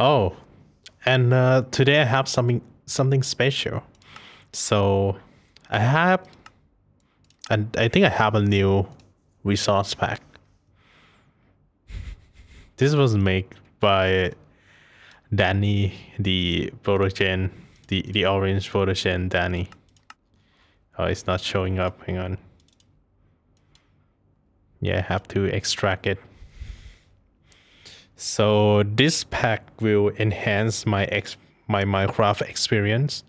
Oh, and uh, today I have something something special. So I have, and I think I have a new resource pack. This was made by Danny, the Protogen, the the orange Protogen Danny. Oh, it's not showing up. Hang on. Yeah, I have to extract it. So this pack will enhance my ex my Minecraft experience.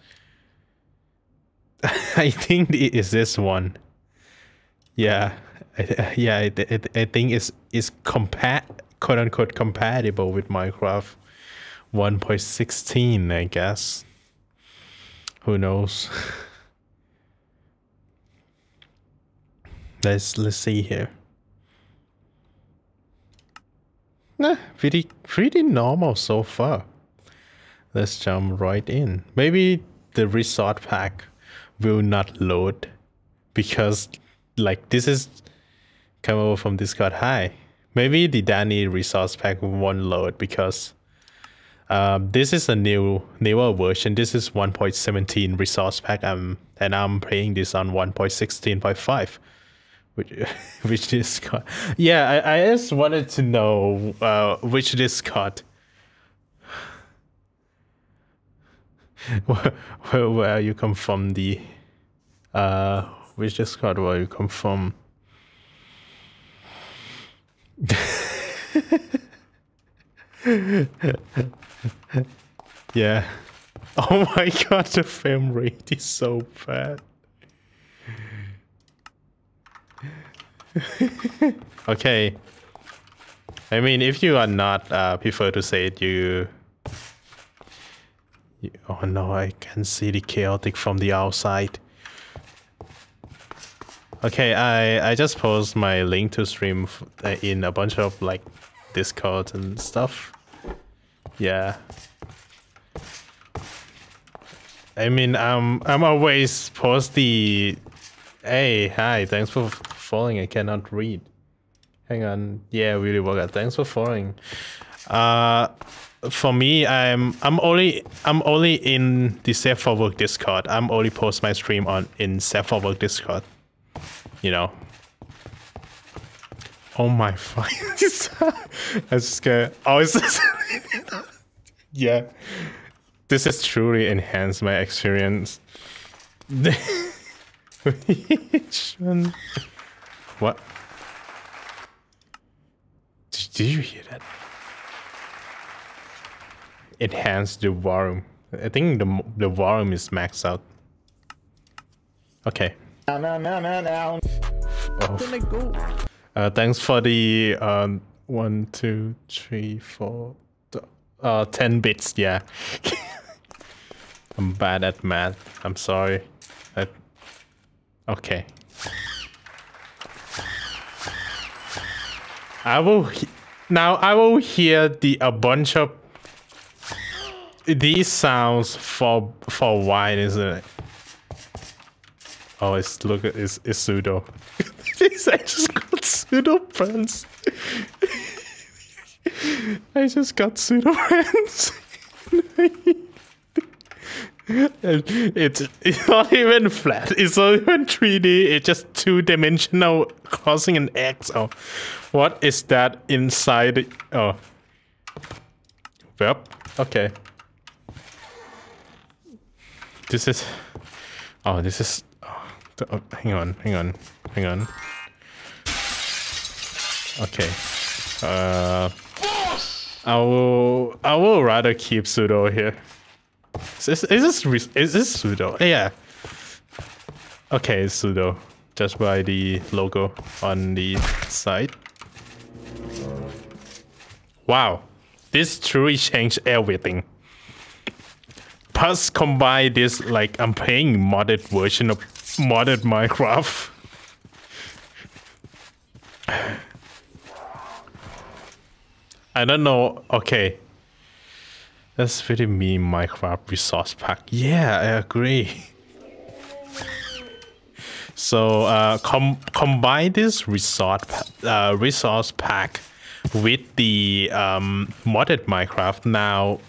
I think it is this one. Yeah, I, yeah, I, I, think it's it's compat quote unquote compatible with Minecraft 1.16, I guess. Who knows? let's let's see here. Nah, pretty pretty normal so far. Let's jump right in. Maybe the resort pack will not load because like this is come over from Discord. Hi. Maybe the Danny resource pack won't load because um, this is a new newer version. This is 1.17 resource pack. Um, and I'm playing this on 1.16.5 which which Discord? Yeah, I, I just wanted to know uh, which Discord. where, where where you come from? The uh, which Discord where you come from? yeah. Oh my god, the frame rate is so bad. okay. I mean, if you are not uh, prefer to say it, you, you... Oh no, I can see the chaotic from the outside. Okay, I, I just post my link to stream uh, in a bunch of like Discord and stuff. Yeah. I mean, um, I'm always post the... Hey, hi, thanks for falling. I cannot read. Hang on. Yeah, really well. Thanks for falling. Uh, for me, I'm I'm only I'm only in the Safe for Work Discord. I'm only post my stream on in Safe for Work Discord. You know. Oh my fucking! I'm scared. Oh, is this? yeah. This has truly enhanced my experience. What? Did you hear that? Enhance the volume. I think the the volume is maxed out. Okay. No, no, no, no, no. Oh. go? Uh, thanks for the um one, two, three, four, uh, ten bits. Yeah. I'm bad at math. I'm sorry. I... Okay. I will now I will hear the a bunch of these sounds for for a while, isn't it? Oh, it's look at it's, it's pseudo. this I just got pseudo friends. I just got pseudo friends. it's it's not even flat. It's not even 3D. It's just two dimensional crossing an X. Oh, what is that inside? Oh. Yep. Okay. This is... Oh, this is... Oh, oh, hang on, hang on, hang on. Okay. Uh... I will... I will rather keep pseudo here. Is this... Is this, is this pseudo? Yeah. Okay, pseudo. Just by the logo on the side. Wow, this truly changed everything. Plus combine this like I'm playing modded version of modded Minecraft. I don't know. Okay. That's pretty mean Minecraft resource pack. Yeah, I agree. So uh, com combine this resort uh, resource pack with the um, modded Minecraft. Now,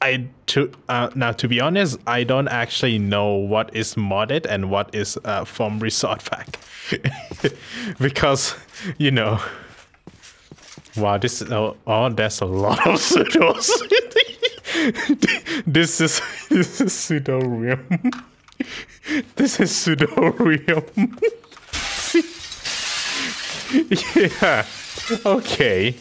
I to uh, now to be honest, I don't actually know what is modded and what is uh, from Resort Pack because you know. Wow, this oh, oh there's a lot of pseudos. this is this is pseudo realm. this is pseudo realm. yeah. Okay.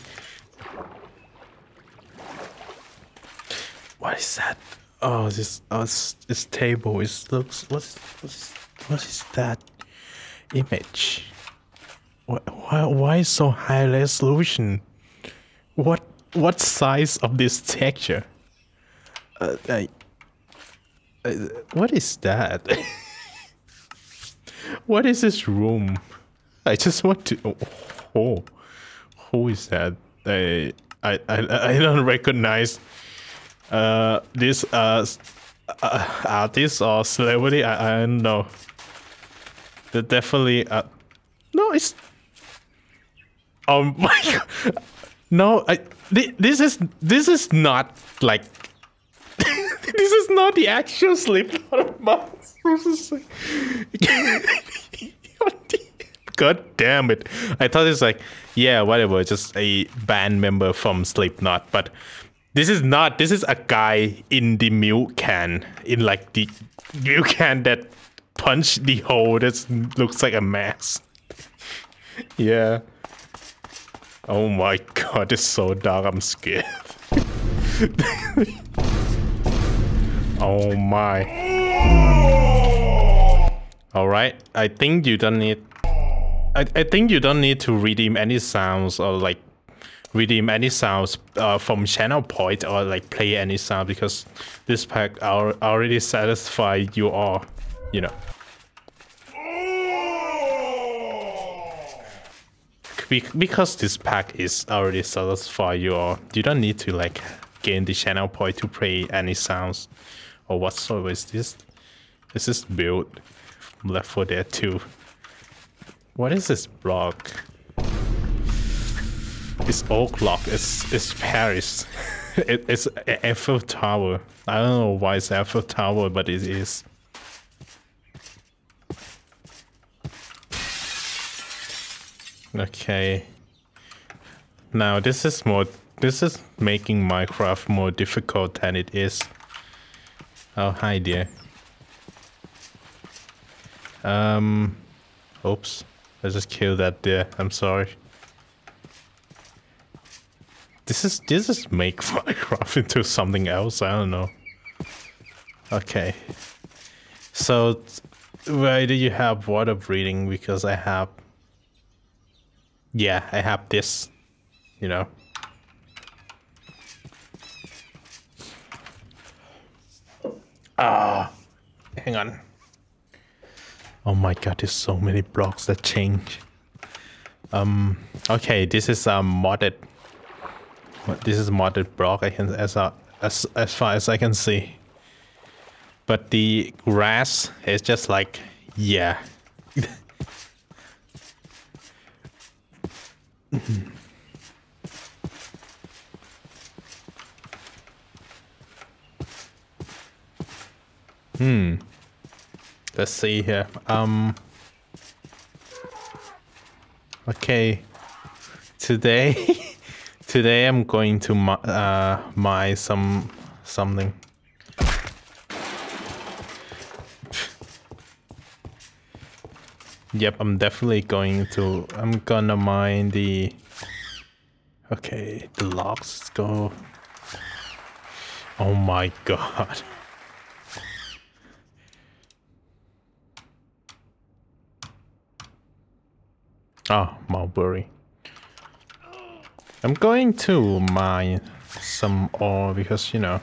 What is that? Oh, this uh, this table is looks what's what's what is that image? Why why so high resolution? What what size of this texture? Uh, I, what is that? what is this room? I just want to. Oh, oh, who is that? I I I, I don't recognize uh, this uh, uh, artist or celebrity, I, I don't know. They definitely uh, no, it's oh my god, no, I this is this is not like this is not the actual mask. God damn it! I thought it's like yeah, whatever, just a band member from Slipknot, but this is not. This is a guy in the milk can, in like the milk can that punched the hole. That looks like a mess. yeah. Oh my god, it's so dark. I'm scared. Oh my. All right. I think you don't need. I I think you don't need to redeem any sounds or like redeem any sounds uh, from channel point or like play any sound because this pack are already satisfy you all, you know. because this pack is already satisfy you all, you don't need to like gain the channel point to play any sounds or whatsoever. Is this? This is this build Left 4 Dead 2? What is this block? It's oak clock. It's it's Paris. it, it's Eiffel Tower. I don't know why it's Eiffel Tower, but it is. Okay. Now this is more. This is making Minecraft more difficult than it is. Oh hi dear. Um. Oops. I just killed that deer. I'm sorry. This is this is make Minecraft into something else. I don't know. Okay. So why do you have water breathing? Because I have. Yeah, I have this. You know. Ah, hang on. Oh my god, there's so many blocks that change. Um, okay, this is um modded this is modded block I can as uh, as as far as I can see. But the grass is just like yeah. hmm. Let's see here. Um. Okay. Today. Today I'm going to uh, mine some something. yep, I'm definitely going to. I'm gonna mine the. Okay, the logs. Let's go. Oh my god. Ah, oh, mulberry. I'm going to mine some ore because, you know...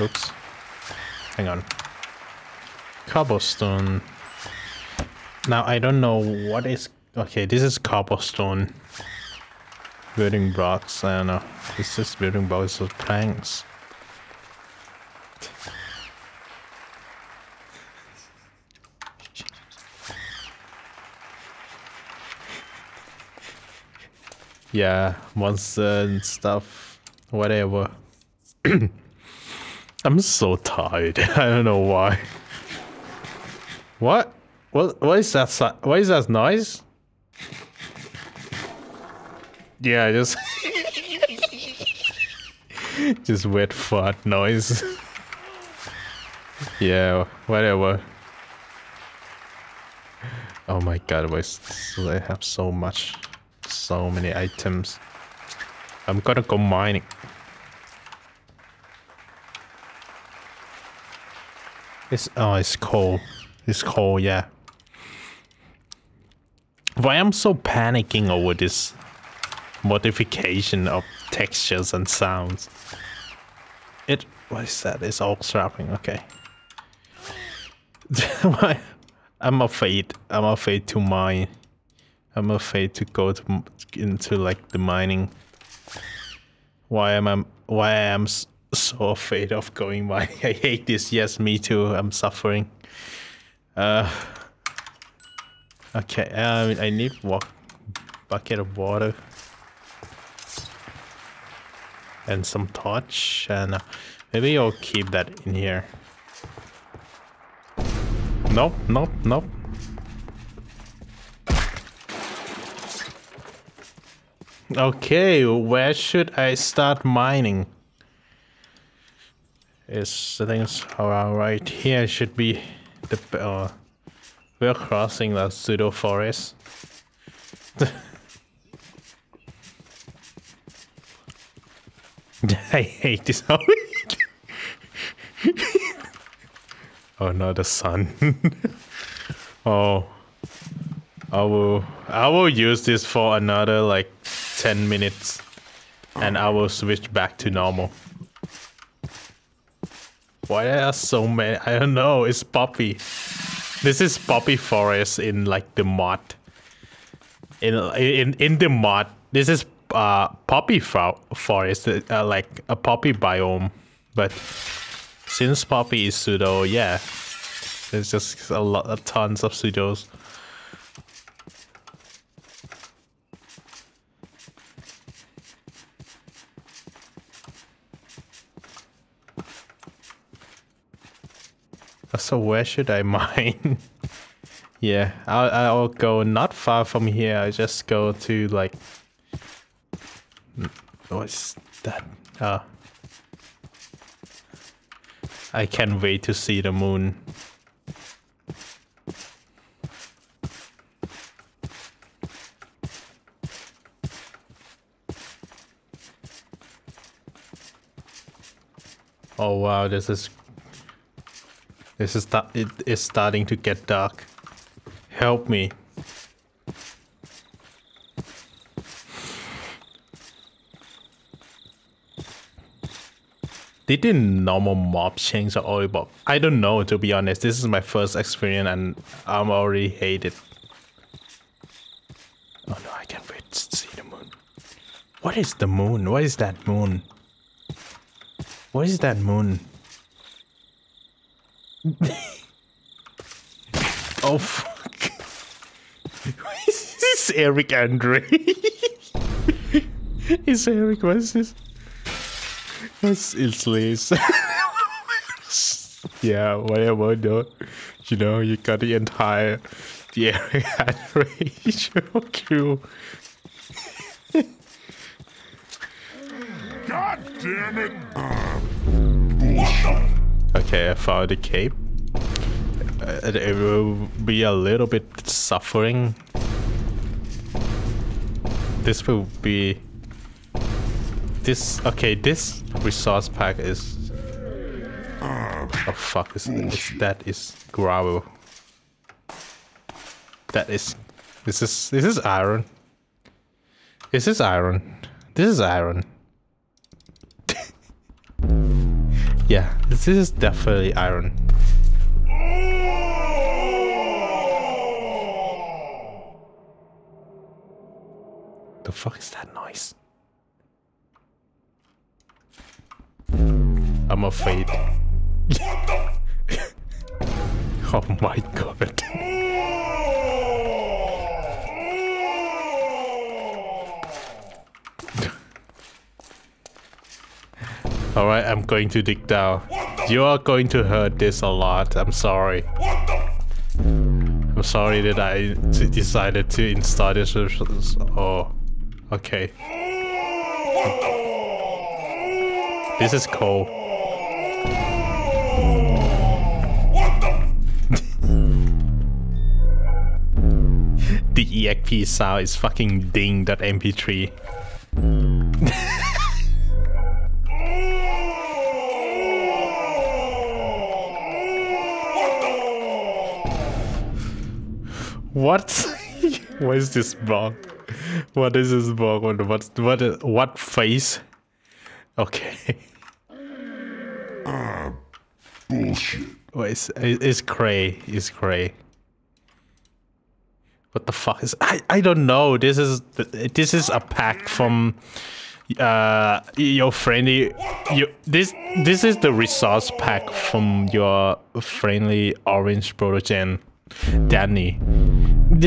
Oops. Hang on. Cobblestone. Now, I don't know what is... Okay, this is cobblestone. Building blocks. I don't know. This is building blocks of planks. Yeah, monster and stuff, whatever. I'm so tired. I don't know why. What? What? What is that? What is that noise? Yeah, just just wet fart noise. yeah, whatever. Oh my god, I have so much, so many items. I'm gonna go mining. It's oh, it's cold. It's cold, yeah. Why I'm so panicking over this modification of textures and sounds? It what is that? It's all strapping. Okay. Why? I'm afraid. I'm afraid to mine. I'm afraid to go to, into like the mining. Why am I? Why I am so afraid of going mining? I hate this. Yes, me too. I'm suffering. Uh. Okay. Uh, I need walk bucket of water and some torch and uh, maybe I'll keep that in here. Nope, nope, nope. Okay, where should I start mining? Is the things right here should be the uh, we're crossing the pseudo forest. I hate this. Oh no, the sun. oh. I will I will use this for another like 10 minutes and I will switch back to normal. Why are so many? I don't know, it's poppy. This is poppy forest in like the mod. In in in the mod, this is uh poppy forest, uh, like a poppy biome, but since Poppy is pseudo, yeah. There's just a lot of tons of pseudos. So where should I mine? yeah, I'll, I'll go not far from here. I just go to like... What's that? Uh, I can't wait to see the moon. Oh wow, this is this is it is starting to get dark. Help me. Did the normal mob change oil bob? I don't know, to be honest. This is my first experience and I'm already hate it. Oh no, I can't wait to see the moon. What is the moon? What is that moon? What is that moon? Oh fuck. is this Eric Andre? is Eric, what is this? It's, it's Liz. yeah, whatever, though. You know, you got the entire the area ratio crew. God damn it! Okay, I found the cape. Uh, it will be a little bit suffering. This will be this okay this resource pack is oh fuck is, is that is gravel. That is this is this is iron. This is iron. This is iron. Yeah this is definitely iron. The fuck is that noise? I'm afraid. oh my god. Alright, I'm going to dig down. You are going to hurt this a lot. I'm sorry. I'm sorry that I decided to install this. Oh, okay. This is cool. the EXP sound is fucking ding.mp3. what? what is this bug? What is this bug? What what what face? Okay. Ah, bullshit. What is it's cray? It's cray. What the fuck is I I don't know. This is this is a pack from uh your friendly you this this is the resource pack from your friendly orange protogen Danny.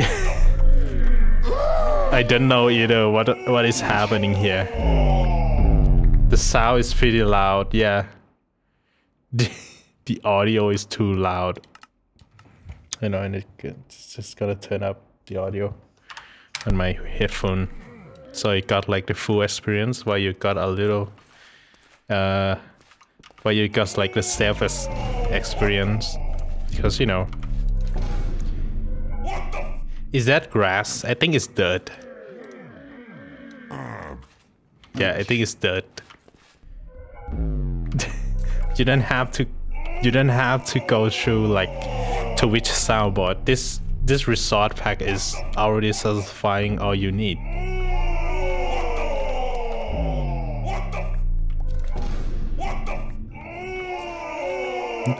I don't know either what what is happening here. The sound is pretty loud, yeah. The, audio is too loud. I know, and it's just gotta turn up the audio on my headphone so you got like the full experience while you got a little uh while you got like the safest experience because you know is that grass i think it's dirt uh, yeah i think it's dirt you don't have to you don't have to go through like Twitch soundboard this this resort pack is already satisfying all you need.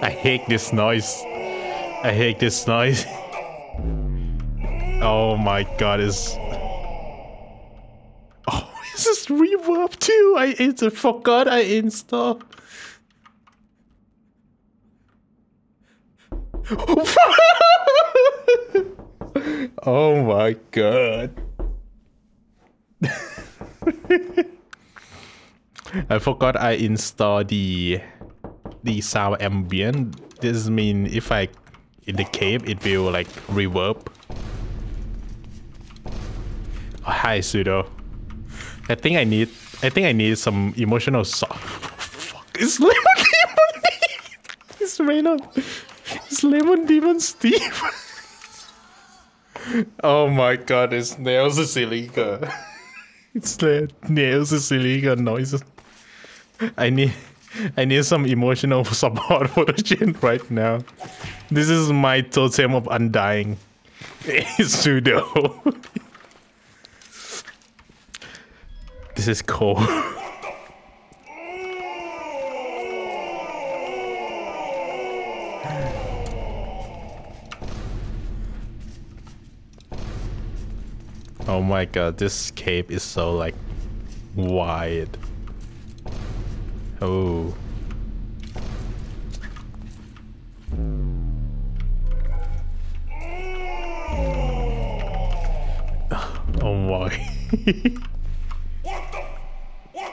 I hate this noise. I hate this noise. oh my god, is Oh, is this reverb too? I it's forgot I installed. oh my god. I forgot I installed the the sound ambient. This mean if I in the cave it will like reverb. Oh, hi pseudo. I think I need I think I need some emotional so fuck it's lemon demon it's Raynor. It's lemon demon Steve. oh my god, it's Nails Silica. it's the Nails Silica noises. I need I need some emotional support for the gen right now. This is my totem of undying. It's pseudo. This is cool. Oh my god, this cape is so like wide. Oh. Oh my. the,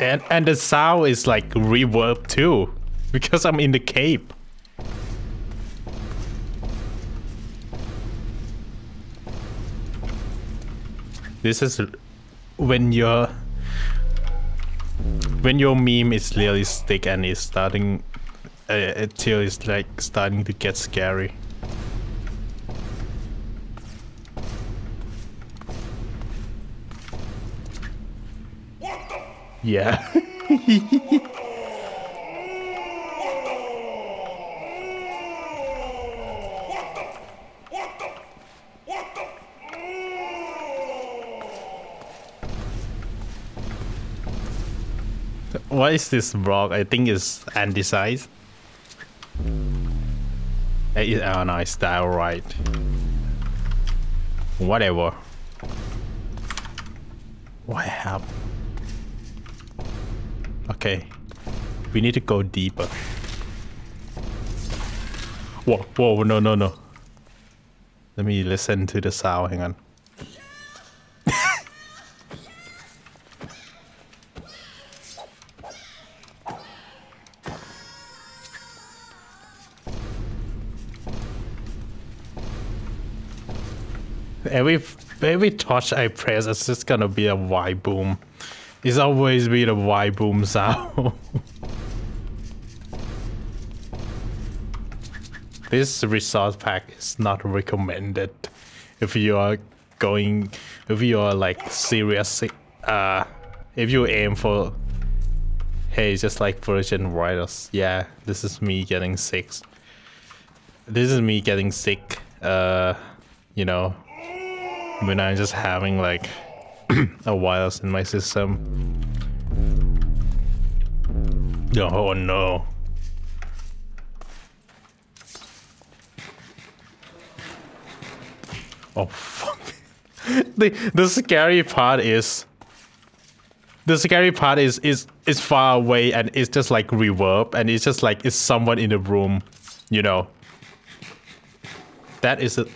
and, and the sound is like reverb too. Because I'm in the cape. This is when your when your meme is realistic and is starting uh, until it's like starting to get scary. Yeah. what is this rock? I think it's andesite. Oh no, it's style right. Whatever. What happened? Okay. We need to go deeper. Whoa, whoa, no, no, no. Let me listen to the sound. Hang on. every every touch I press, it's just gonna be a Y boom. It's always be the Y boom sound. this resource pack is not recommended if you are going, if you are like serious, uh, if you aim for, hey, just like Virgin Riders, yeah, this is me getting sick. This is me getting sick, uh, you know, when I'm just having like a virus in my system. Oh no. Oh fuck. the the scary part is the scary part is is is far away and it's just like reverb and it's just like it's someone in the room, you know. That is a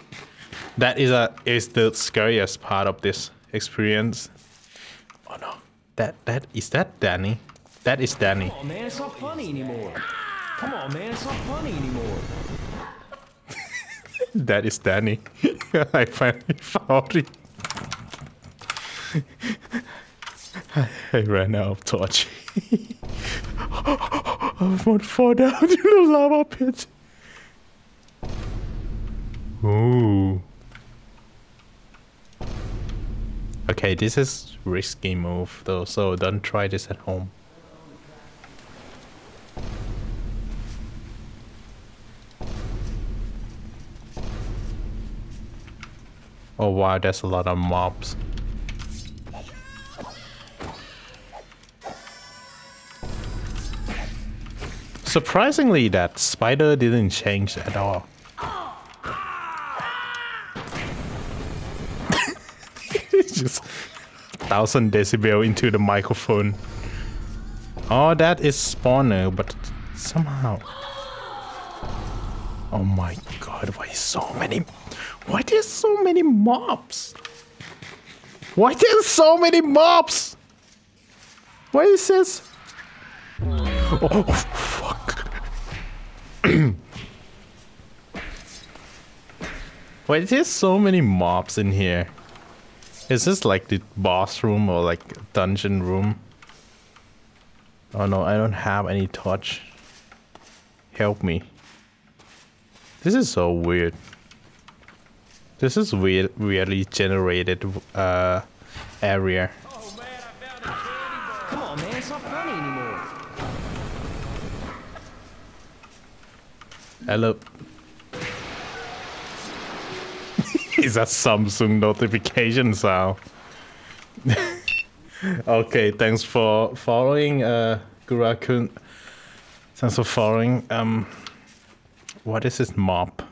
that is a is the scariest part of this experience. Oh no. That that is that Danny? That is Danny. Come on, man, it's not funny anymore. Come on, man, it's not funny anymore. That is Danny. I finally found it. I ran out of torch. I want to fall down to the lava pit. Ooh. Okay, this is risky move though, so don't try this at home. Oh wow, there's a lot of mobs. Surprisingly, that spider didn't change at all. just thousand decibel into the microphone. Oh, that is spawner, but somehow. Oh my god, why so many? Why there's so many mobs? Why there's so many mobs? What is this? Oh, oh fuck. Why there's so many mobs in here? Is this like the boss room or like dungeon room? Oh no, I don't have any torch. Help me. This is so weird. This is weird, weirdly generated uh, area. Come on, man, it's not funny anymore. Hello. is that Samsung notification sound? okay, thanks for following, uh, Gurakun. Thanks for following. Um, what is this mob?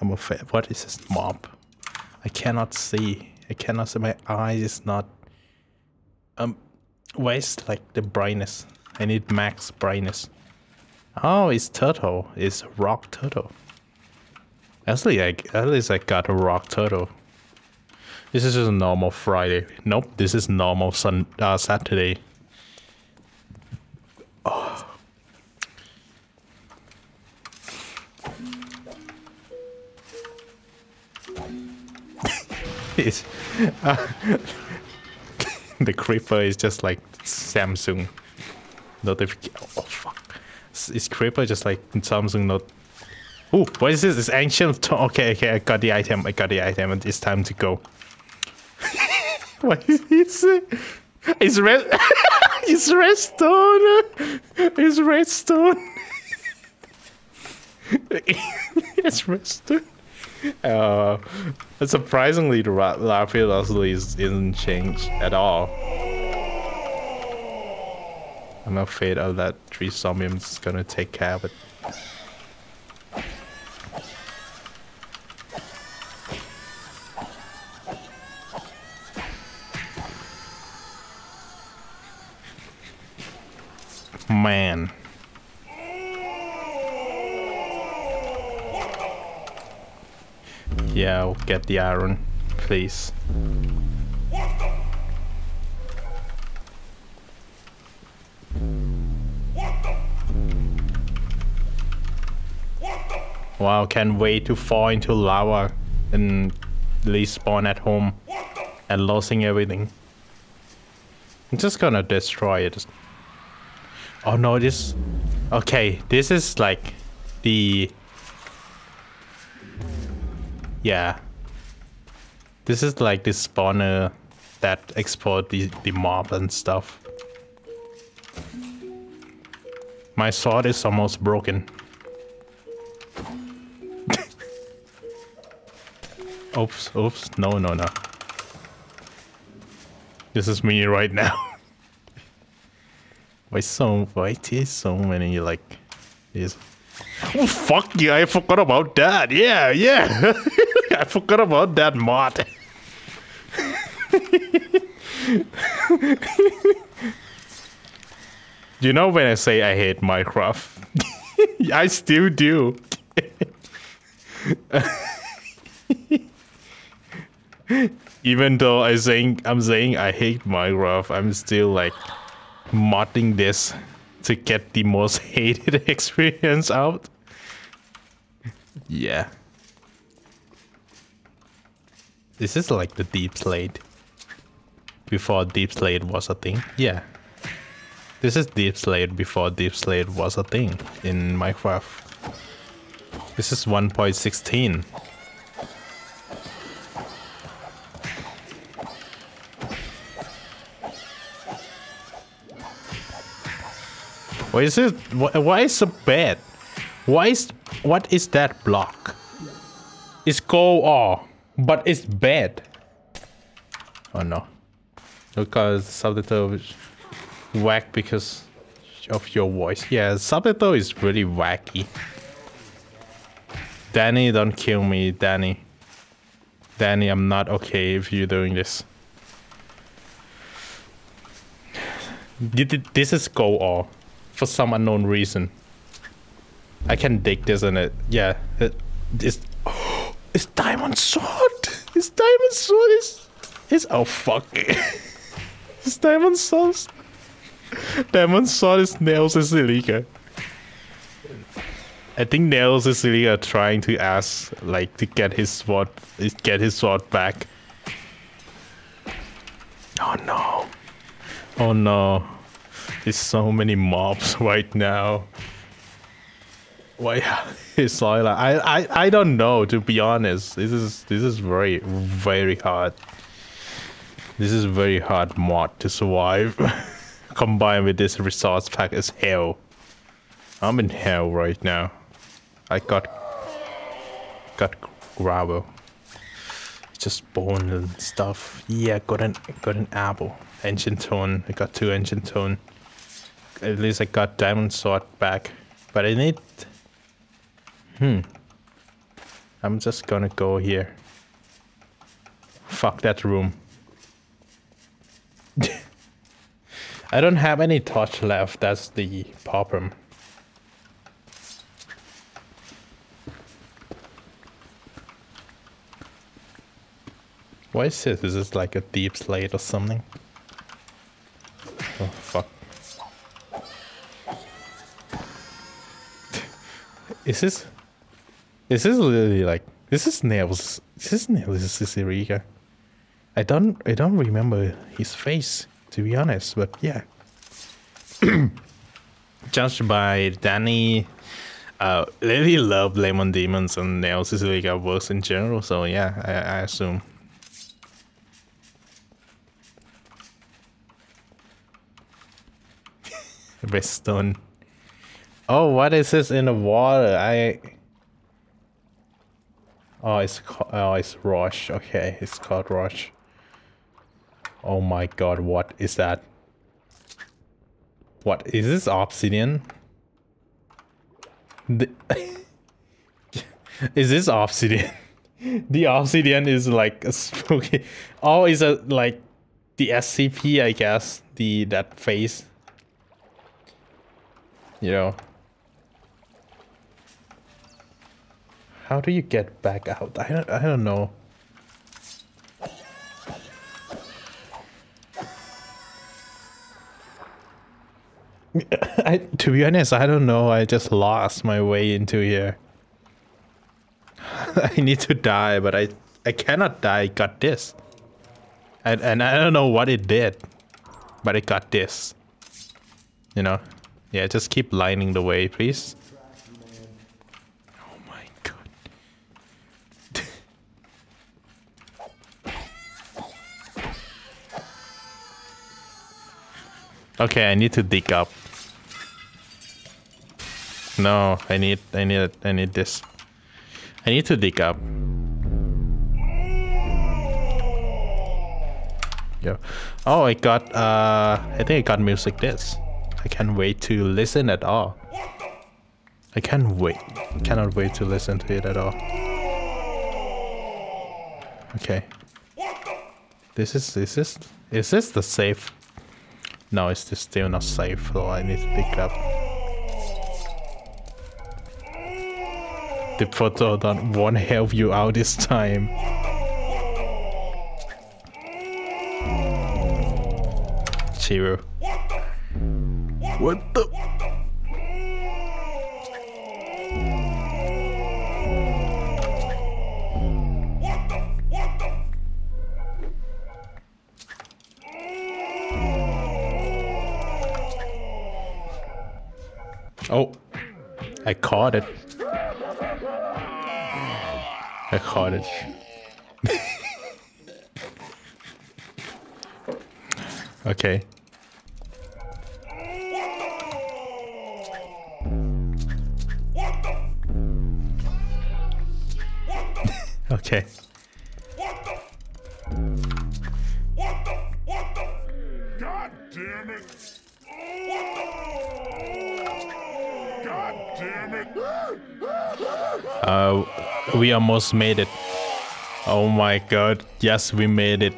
I'm afraid. What is this mob? I cannot see. I cannot see. My eyes is not. Um, where's like the brightness? I need max brightness. Oh, it's turtle. It's rock turtle. Actually, I, at least I got a rock turtle. This is just a normal Friday. Nope, this is normal sun uh, Saturday. is uh, the creeper is just like Samsung notification. Oh fuck! Is creeper just like Samsung not? Oh, what is this? It's ancient. Okay, okay, I got the item. I got the item, and it's time to go. what is this? It's red. it's redstone. It's redstone. it's redstone. Uh, surprisingly, the Lapis Lazuli is- isn't changed at all. I'm afraid of that tree zombies gonna take care of it. Man. Yeah, I'll get the iron, please. Wow, can't wait to fall into lava and respawn at home and losing everything. I'm just gonna destroy it. Oh no, this... Okay, this is like the... Yeah. This is like the spawner that export the, the mob and stuff. My sword is almost broken. oops, oops, no, no, no. This is me right now. why so, why is so many like this? Oh, fuck you, I forgot about that. Yeah, yeah. I forgot about that mod. you know when I say I hate Minecraft? I still do. Even though I think I'm saying I hate Minecraft, I'm still like modding this to get the most hated experience out. Yeah. This is like the deep slate. Before deep slate was a thing. Yeah. This is deep slate before deep slate was a thing in Minecraft. This is 1.16. Why is it? Why is so bad? Why is what is that block? It's go but it's bad. Oh no, because subtitle is whack because of your voice. Yeah, subtitle is really wacky. Danny, don't kill me, Danny. Danny, I'm not okay if you're doing this. This is go all for some unknown reason. I can dig this in it. Yeah, it, it's oh, it's diamond sword. It's diamond sword is is oh fuck. it's diamond sword. Diamond sword is nails is illegal. I think Nails is really trying to ask, like, to get his sword, get his sword back. Oh no! Oh no! There's so many mobs right now. Why is like I I I don't know to be honest. This is this is very very hard. This is very hard mod to survive. Combined with this resource pack is hell. I'm in hell right now. I got got gravel. Just bone and stuff. Yeah, got an got an apple. Engine tone. I got two engine tone at least I got diamond sword back. But I need... Hmm. I'm just gonna go here. Fuck that room. I don't have any torch left, that's the problem. What is this? Is this like a deep slate or something? Oh fuck. Is this... Is this literally like... This is Nails... This is Nails Cicierega. I don't... I don't remember his face, to be honest, but yeah. Judged by Danny... Uh, really love Lemon Demons and Nails Cicierega works in general, so yeah, I, I assume. Redstone. Oh, what is this in the water? I... Oh, it's oh, it's Rush. Okay, it's called Rush. Oh my god, what is that? What is this obsidian? The is this obsidian? the obsidian is like a spooky. Oh, is it like the SCP? I guess the that face. You know. How do you get back out? I don't, I don't know. I, to be honest, I don't know. I just lost my way into here. I need to die, but I I cannot die. Got this. And, and I don't know what it did, but it got this. You know? Yeah, just keep lining the way, please. Okay, I need to dig up. No, I need, I need, I need this. I need to dig up. Yeah. Oh, I got, uh, I think I got music this. I can't wait to listen at all. I can't wait. Cannot wait to listen to it at all. Okay. This is, this is this, is this the safe? No, it's still not safe, so I need to pick up. The photo don't won't help you out this time. Zero. What the? Oh, I caught it. I caught it. okay. okay. Uh, we almost made it. Oh my god. Yes, we made it.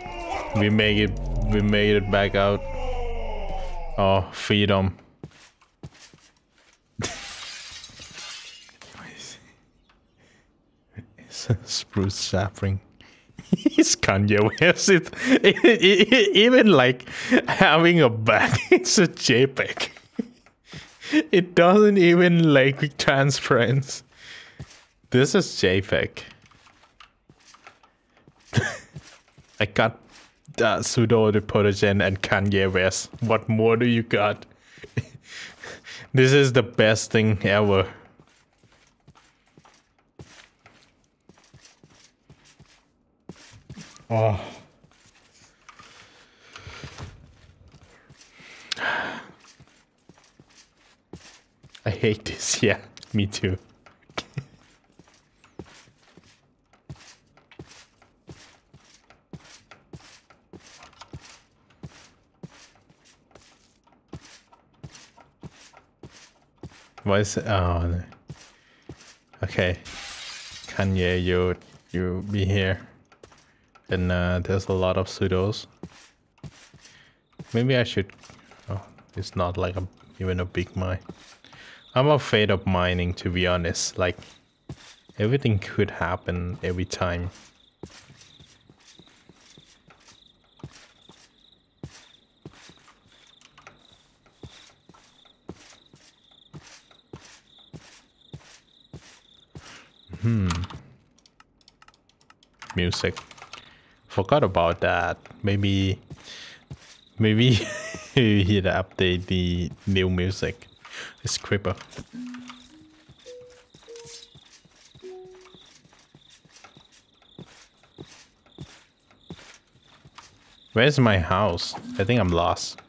We made it. We made it back out. Oh, freedom. It's a spruce sapling. It's Kanye West. It, it, it, it- even like having a back, it's a JPEG. It doesn't even like transference. This is JPEG. I got uh, Sudo the Protogen and Kanye West. What more do you got? this is the best thing ever. Oh. I hate this. Yeah, me too. Why is it? Oh, no. okay. Kanye, you you be here, and uh, there's a lot of pseudos. Maybe I should. Oh, it's not like a even a big mine. I'm afraid of mining, to be honest. Like everything could happen every time. Hmm. music. Forgot about that. Maybe, maybe he'd update the new music. It's creeper. Where's my house? I think I'm lost.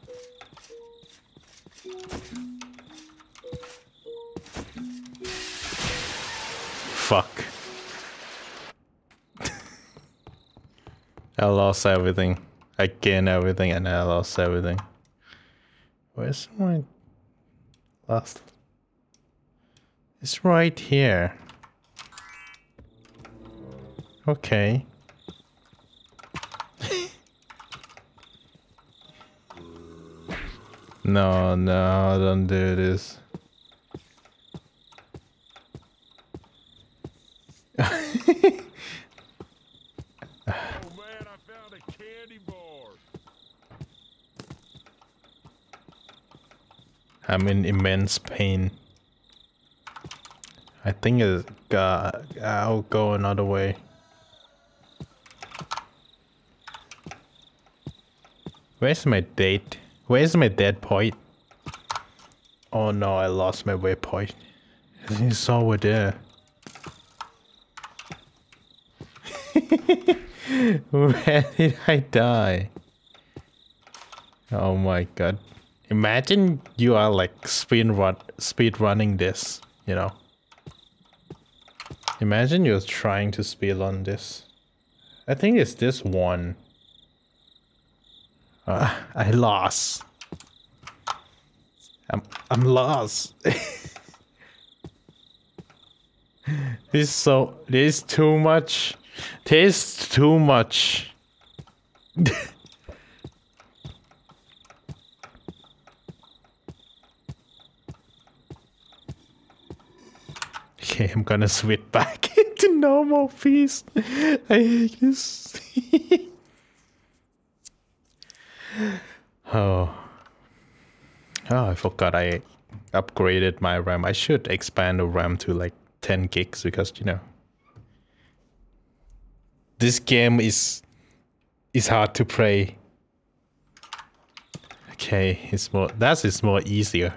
Fuck. I lost everything. I gained everything and I lost everything. Where's my last? It's right here. Okay. no, no, don't do this. I'm in immense pain. I think uh, I'll go another way. Where's my date? Where's my dead point? Oh no, I lost my waypoint. It's over there. Where did I die? Oh my god. Imagine you are like speed run speed running this, you know. Imagine you're trying to speed run this. I think it's this one. Uh, I lost. I'm I'm lost. this is so this is too much. Is too much. okay, I'm gonna switch back into normal peace. I hate this. oh. Oh, I forgot I upgraded my RAM. I should expand the RAM to like 10 gigs because, you know, this game is is hard to play. Okay, it's more that is more easier.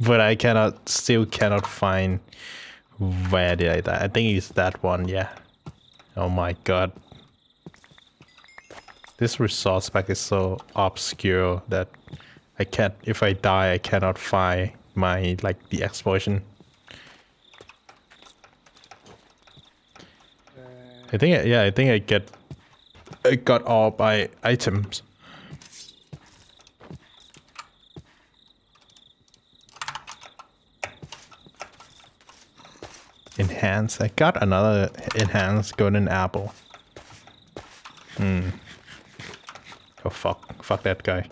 But I cannot still cannot find where did I die. I think it's that one, yeah. Oh my god. This resource pack is so obscure that I can't if I die I cannot find my like the explosion. I think yeah, I think I get I got all my items. Enhance. I got another enhanced golden apple. Hmm. Oh fuck. Fuck that guy.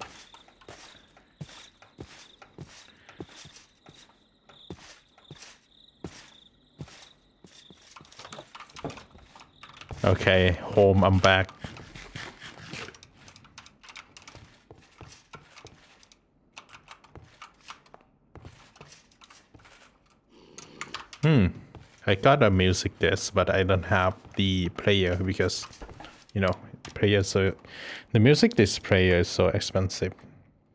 Okay, home, I'm back. Hmm. I got a music disc, but I don't have the player because, you know, player so the music disc player is so expensive.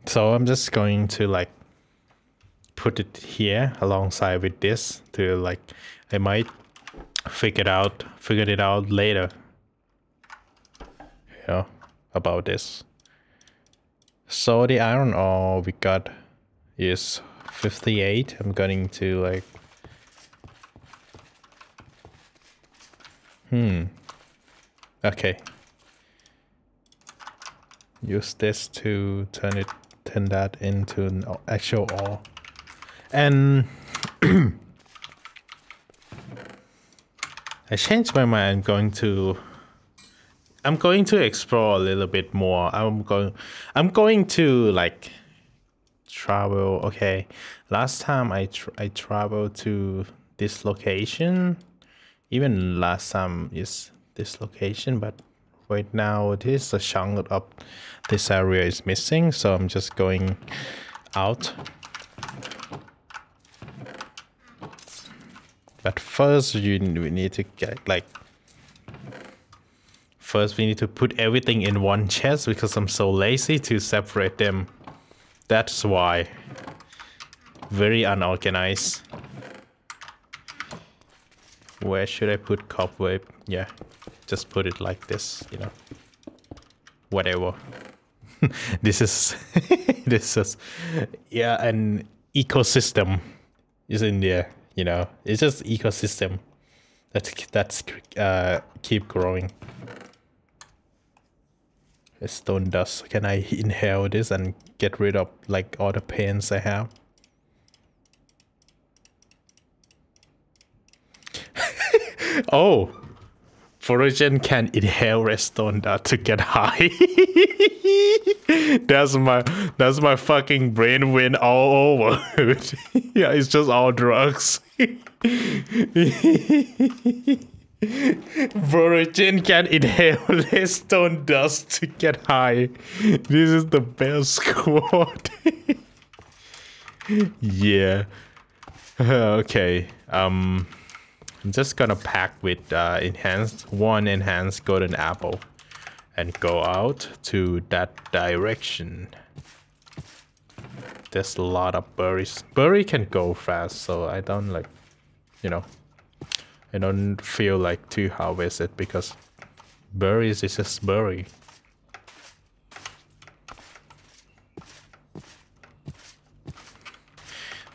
So I'm just going to like put it here alongside with this to like I might figure it out figure it out later. Yeah, about this. So the iron ore we got is 58. I'm going to like Hmm. Okay. Use this to turn it, turn that into an actual ore. And I changed my mind. I'm going to. I'm going to explore a little bit more. I'm going. I'm going to like travel. Okay, last time I tra I traveled to this location even last time is this location but right now it is a chunk of this area is missing so i'm just going out but first you we need to get like first we need to put everything in one chest because i'm so lazy to separate them that's why very unorganized where should I put cobweb? Yeah, just put it like this, you know. Whatever. this is this is yeah an ecosystem is in there you know it's just ecosystem. That's that's uh keep growing. Stone dust. Can i inhale this and get rid of like all the pains i have? Oh, Protogen can inhale redstone dust to get high. that's my that's my fucking brain win all over. yeah, it's just all drugs. Protogen can inhale redstone dust to get high. This is the best squad. yeah. okay. Um I'm just gonna pack with uh, enhanced one enhanced golden apple, and go out to that direction. There's a lot of berries. Berry can go fast, so I don't like, you know, I don't feel like to harvest it because berries is just berry.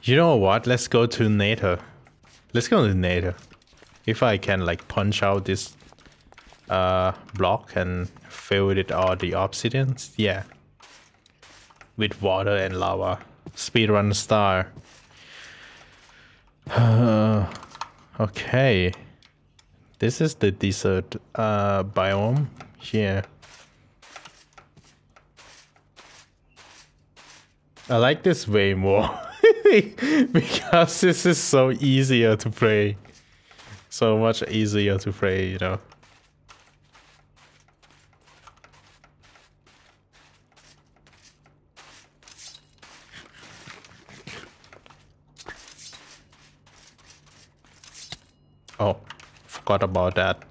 You know what? Let's go to Nether. Let's go to Nether. If I can like punch out this uh, block and fill it all the obsidians, yeah. With water and lava. Speedrun star. Uh, okay. This is the desert uh, biome here. I like this way more because this is so easier to play. So much easier to play, you know. Oh, forgot about that.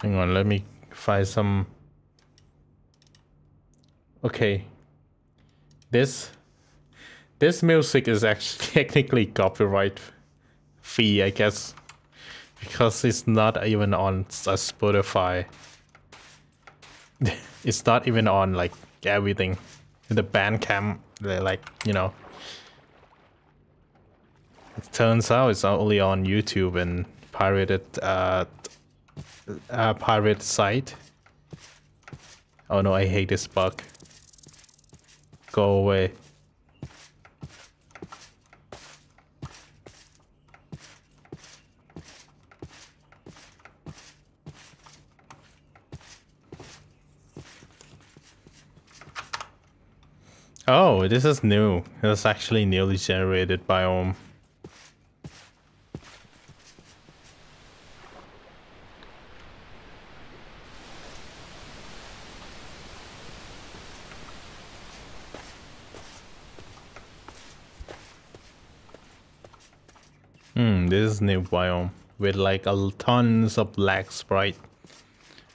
Hang on, let find some. Okay. This this music is actually technically copyright fee, I guess, because it's not even on Spotify. it's not even on like everything. The Bandcamp, like you know. It turns out it's only on YouTube and pirated uh, uh pirate site. Oh no, I hate this bug. Go away. Oh, this is new. It's actually newly generated biome. This is new biome with like a tons of black sprite.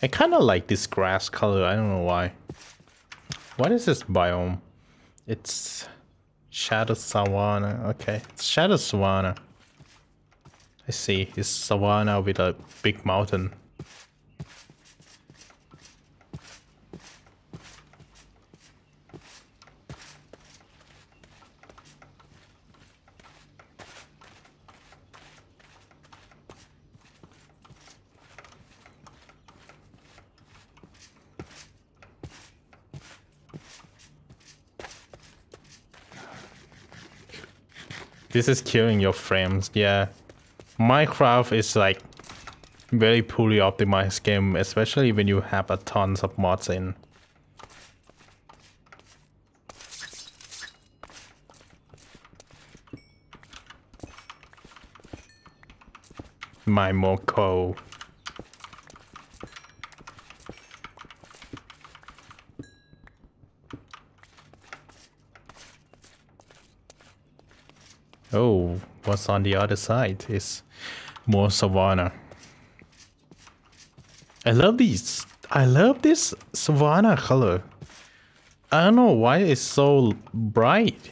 I kind of like this grass color. I don't know why. What is this biome? It's Shattered Savanna. Okay, it's Shattered Savanna. I see. It's savanna with a big mountain. This is killing your frames, yeah. Minecraft is like very poorly optimized game, especially when you have a tons of mods in. My more coal. Oh, what's on the other side is more savanna. I love these. I love this savanna color. I don't know why it's so bright.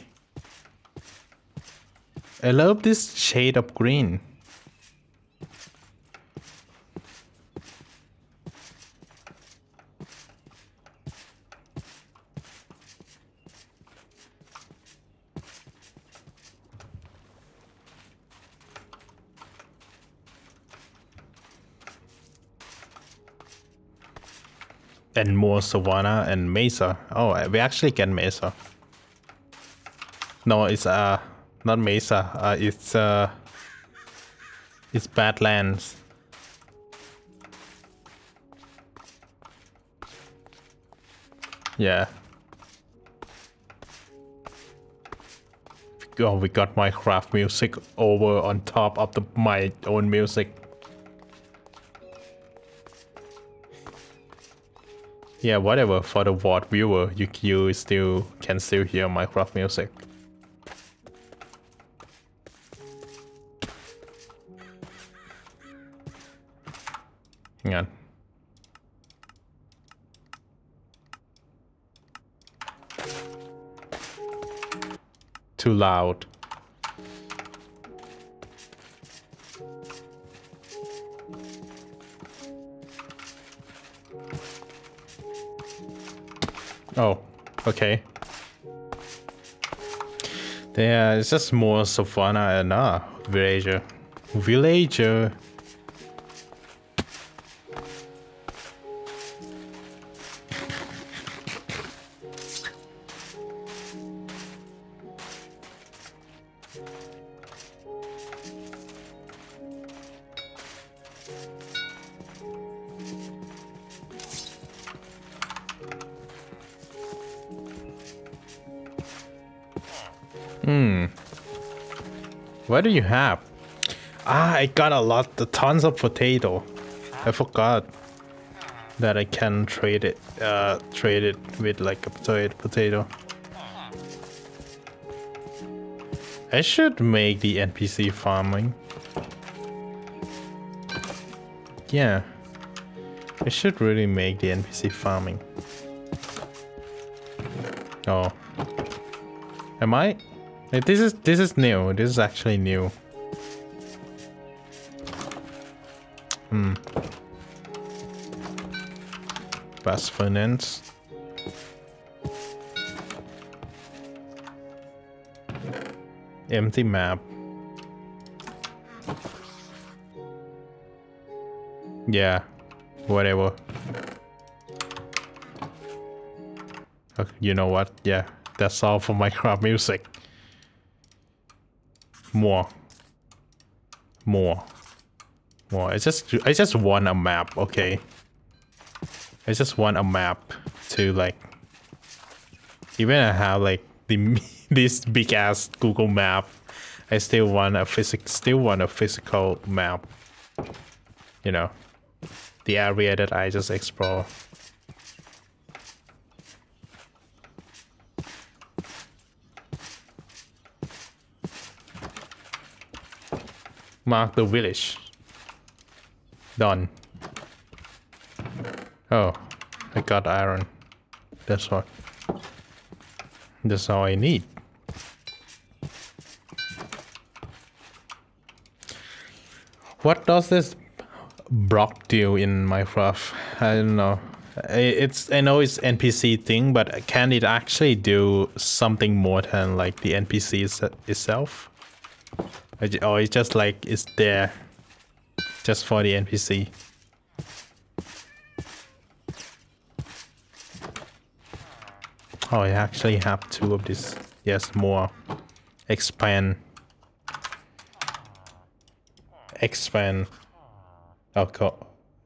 I love this shade of green. And more savanna and mesa. Oh, we actually get mesa. No, it's uh not mesa. Uh, it's uh it's badlands. Yeah. Oh, we got Minecraft music over on top of the my own music. Yeah, whatever. For the ward viewer, you you still can still hear Minecraft music. Hang on. Too loud. Oh, okay. Yeah, it's just more Savannah and uh, villager. Villager. What do you have? Ah, I got a lot, tons of potato. I forgot that I can trade it, uh, trade it with like a potato. potato. I should make the NPC farming. Yeah. I should really make the NPC farming. Oh. Am I? Like, this is this is new. This is actually new. Hmm. Best finance. Empty map. Yeah, whatever. Okay, you know what? Yeah, that's all for my Minecraft music. More. More. More. I just I just want a map, okay? I just want a map to like even I have like the this big ass Google map. I still want a physic still want a physical map. You know. The area that I just explore. Mark the village. Done. Oh, I got iron. That's what. That's all I need. What does this block do in Minecraft? I don't know. It's I know it's NPC thing, but can it actually do something more than like the NPC itself? Or oh, it's just like it's there just for the NPC. Oh, I actually have two of these. Yes, more. Expand. Expand. Oh, God.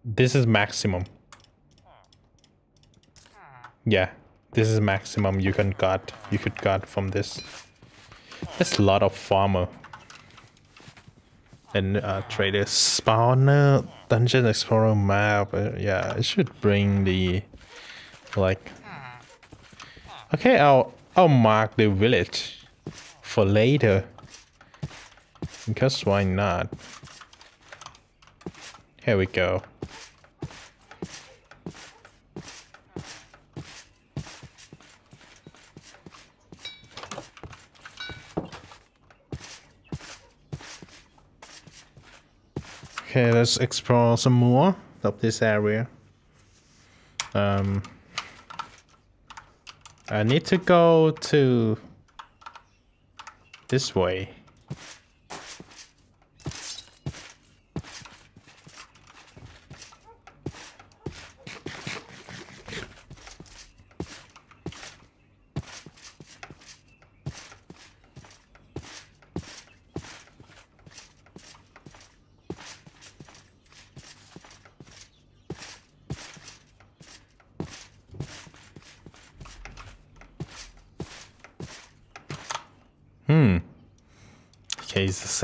This is maximum. Yeah, this is maximum you can got. You could got from this. That's a lot of farmer and uh, trader spawner dungeon explorer map uh, yeah it should bring the like okay I'll I'll mark the village for later. Because why not? Here we go Okay, let's explore some more of this area. Um, I need to go to this way.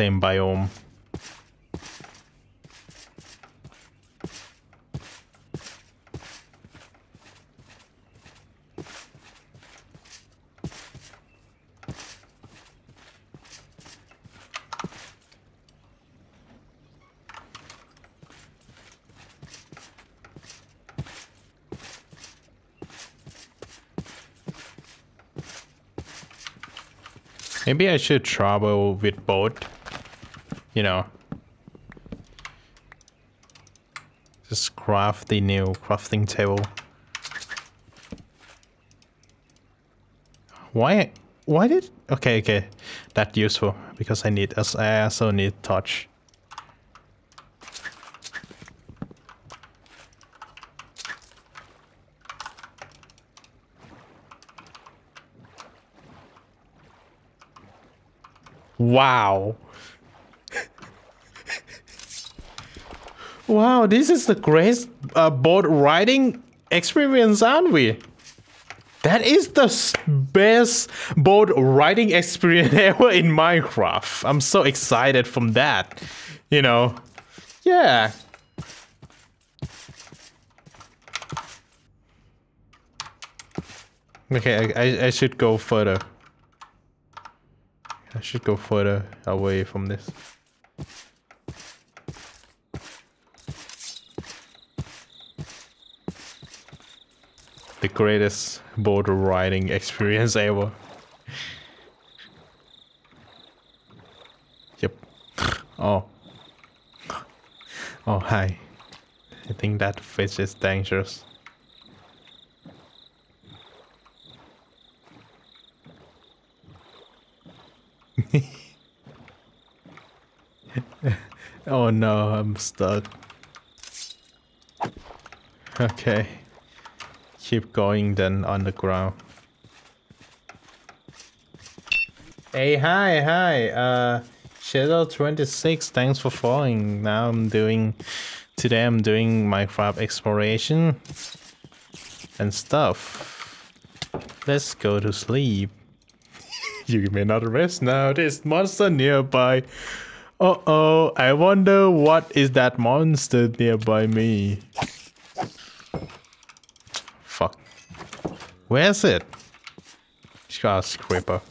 Same biome. Maybe I should travel with boat. You know. Just craft the new crafting table. Why? Why did? Okay, okay, that's useful because I need. I also need touch. Wow. Wow, this is the greatest uh, boat riding experience, aren't we? That is the best boat riding experience ever in Minecraft. I'm so excited from that. You know, yeah. Okay, I, I should go further. I should go further away from this. The greatest boat riding experience ever. Yep. Oh. Oh, hi. I think that fish is dangerous. oh no, I'm stuck. Okay. Keep going then on the ground. Hey, hi, hi. Uh, Shadow26, thanks for following. Now I'm doing, today I'm doing Minecraft exploration and stuff. Let's go to sleep. you may not rest now. There's monster nearby. Uh-oh, I wonder what is that monster nearby me. Where's it? Just got a scraper.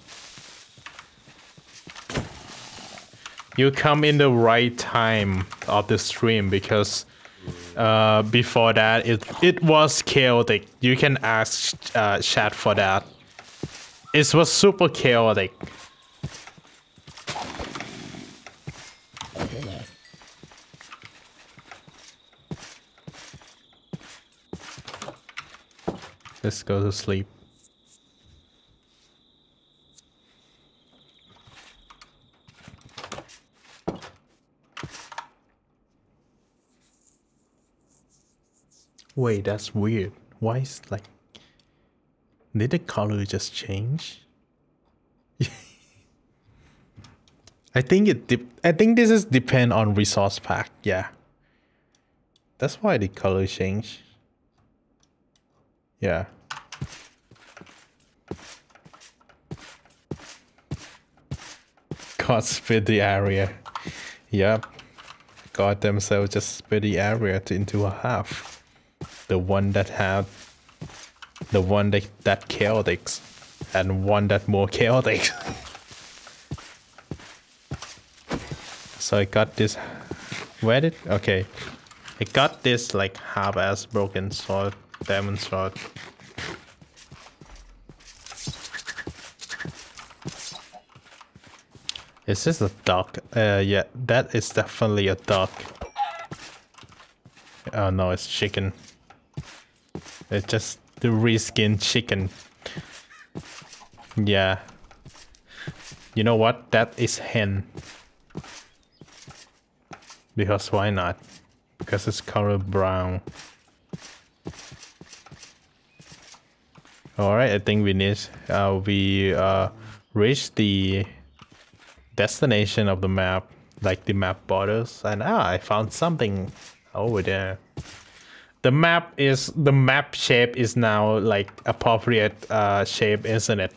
You come in the right time of the stream because uh, before that it it was chaotic. You can ask uh, chat for that. It was super chaotic. Let's go to sleep. Wait, that's weird. Why is like did the color just change? I think it I think this is depend on resource pack, yeah. That's why the color change. Yeah. God split the area. Yep. God themselves just split the area into a half. The one that had the one that, that chaotic and one that more chaotic. so I got this where did okay. I got this like half ass broken sword, diamond sword. Is this a duck? Uh yeah, that is definitely a duck. Oh no, it's chicken. It's just the reskin chicken. Yeah. You know what? That is hen. Because why not? Because it's color brown. Alright, I think we need uh we uh reached the destination of the map, like the map borders, and ah I found something over there the map is the map shape is now like appropriate uh, shape, isn't it?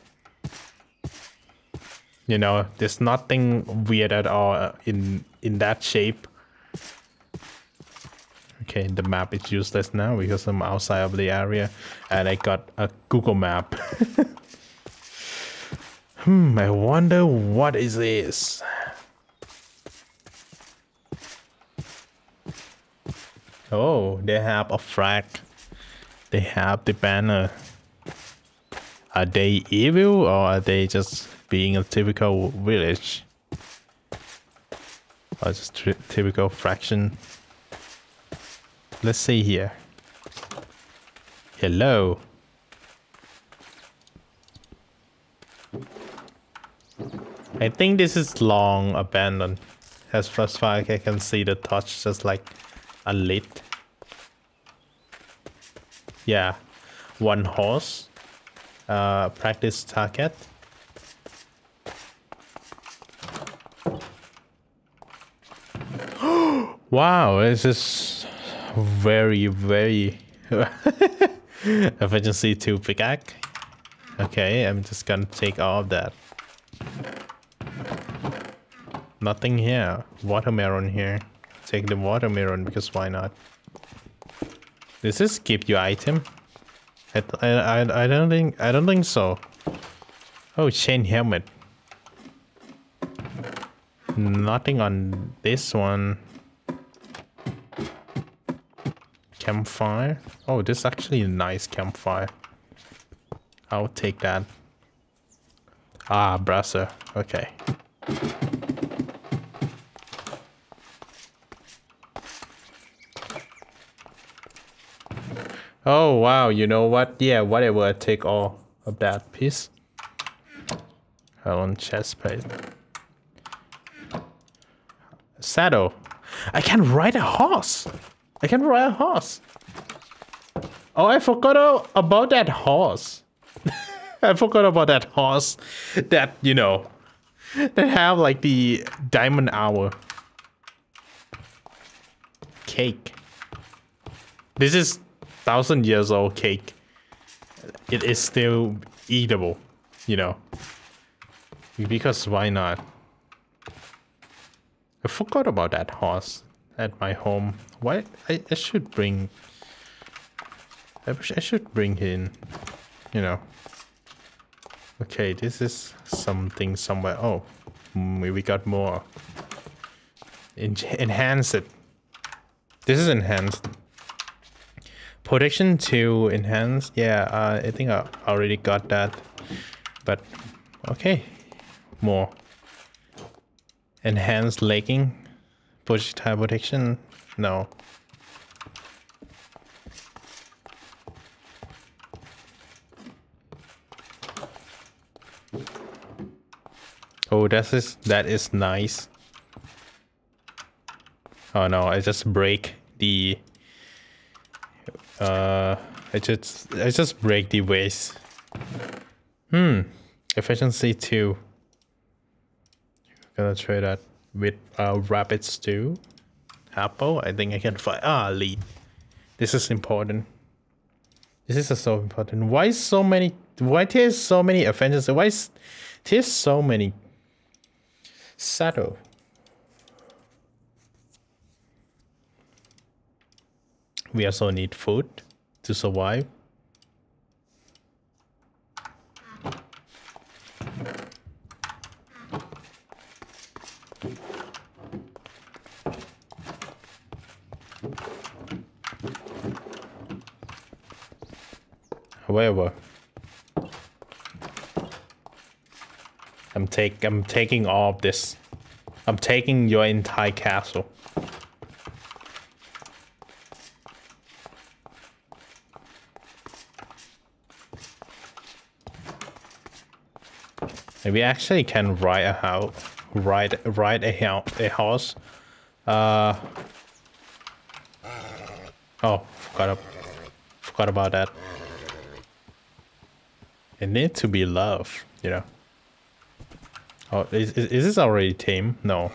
You know, there's nothing weird at all in in that shape. Okay, the map is useless now because I'm outside of the area and I got a Google map. hmm, I wonder what is this? Oh, they have a flag. They have the banner. Are they evil or are they just being a typical village? Or just typical fraction? Let's see here. Hello. I think this is long abandoned. As far as I can see the torch just like a lit. Yeah. One horse. Uh practice target. wow, this is very, very efficiency to pickaxe. Okay, I'm just gonna take all of that. Nothing here. Watermelon here. Take the watermelon because why not? Does this keep your item? I, I, I, don't think I don't think so. Oh, chain helmet. Nothing on this one. Campfire. Oh, this is actually a nice campfire. I'll take that. Ah, brasser. Okay. Oh, wow. You know what? Yeah, whatever. I take all of that piece. Hold on, chest plate. Saddle. I can ride a horse. I can ride a horse. Oh, I forgot about that horse. I forgot about that horse that, you know, that have like the diamond hour cake. This is thousand years old cake. It is still eatable, you know. Because why not? I forgot about that horse at my home. Why? I, I should bring. I, wish I should bring in, you know. Okay, this is something somewhere. Oh, we got more. En enhance it. This is enhanced. Protection to enhance. Yeah, uh, I think I already got that. But okay, more. Enhanced legging. Projectile protection. No. Oh, that is that is nice. Oh no, I just break the uh I just I just break the waist. Hmm. Efficiency two. Gonna try that with uh rabbit stew. Apple. I think I can find ah lead. This is important. This is so important. Why so many why there's so many offenses? Why is there's so many saddle? We also need food to survive. However, I'm take I'm taking all of this. I'm taking your entire castle. We actually can ride a house, ride ride a house, a horse. Uh. Oh, forgot forgot about that. It needs to be love, you know. Oh, is, is, is this already tame? No.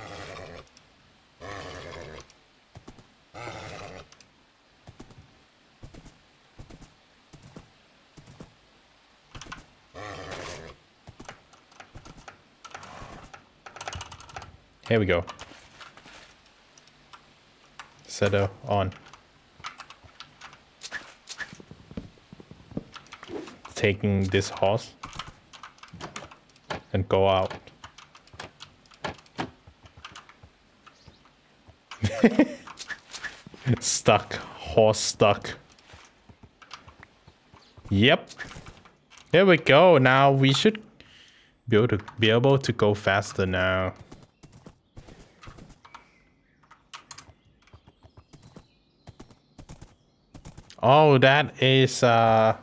Here we go. Settle on. Taking this horse and go out. stuck. Horse stuck. Yep. There we go. Now we should be able to, be able to go faster now. Oh, that is uh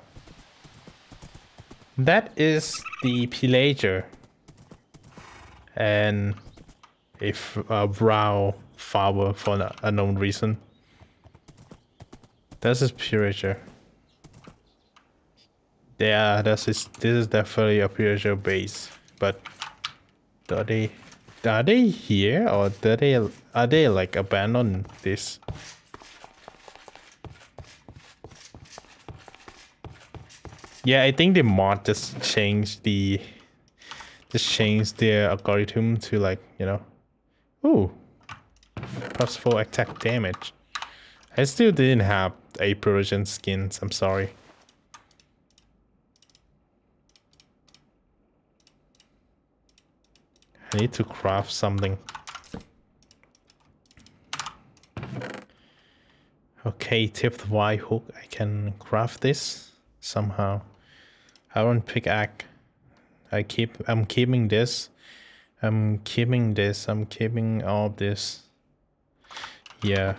that is the pillager and if uh, a brow flower for an unknown reason. This is pillager. Yeah, this is this is definitely a pillager base, but are they are they here or they are they like abandoned this? Yeah, I think the mod just changed the just changed their algorithm to like, you know. Ooh. Plus full attack damage. I still didn't have a Persian skins, I'm sorry. I need to craft something. Okay, tipped Y hook. I can craft this somehow. Iron pickaxe. I keep I'm keeping this. I'm keeping this. I'm keeping all this. Yeah.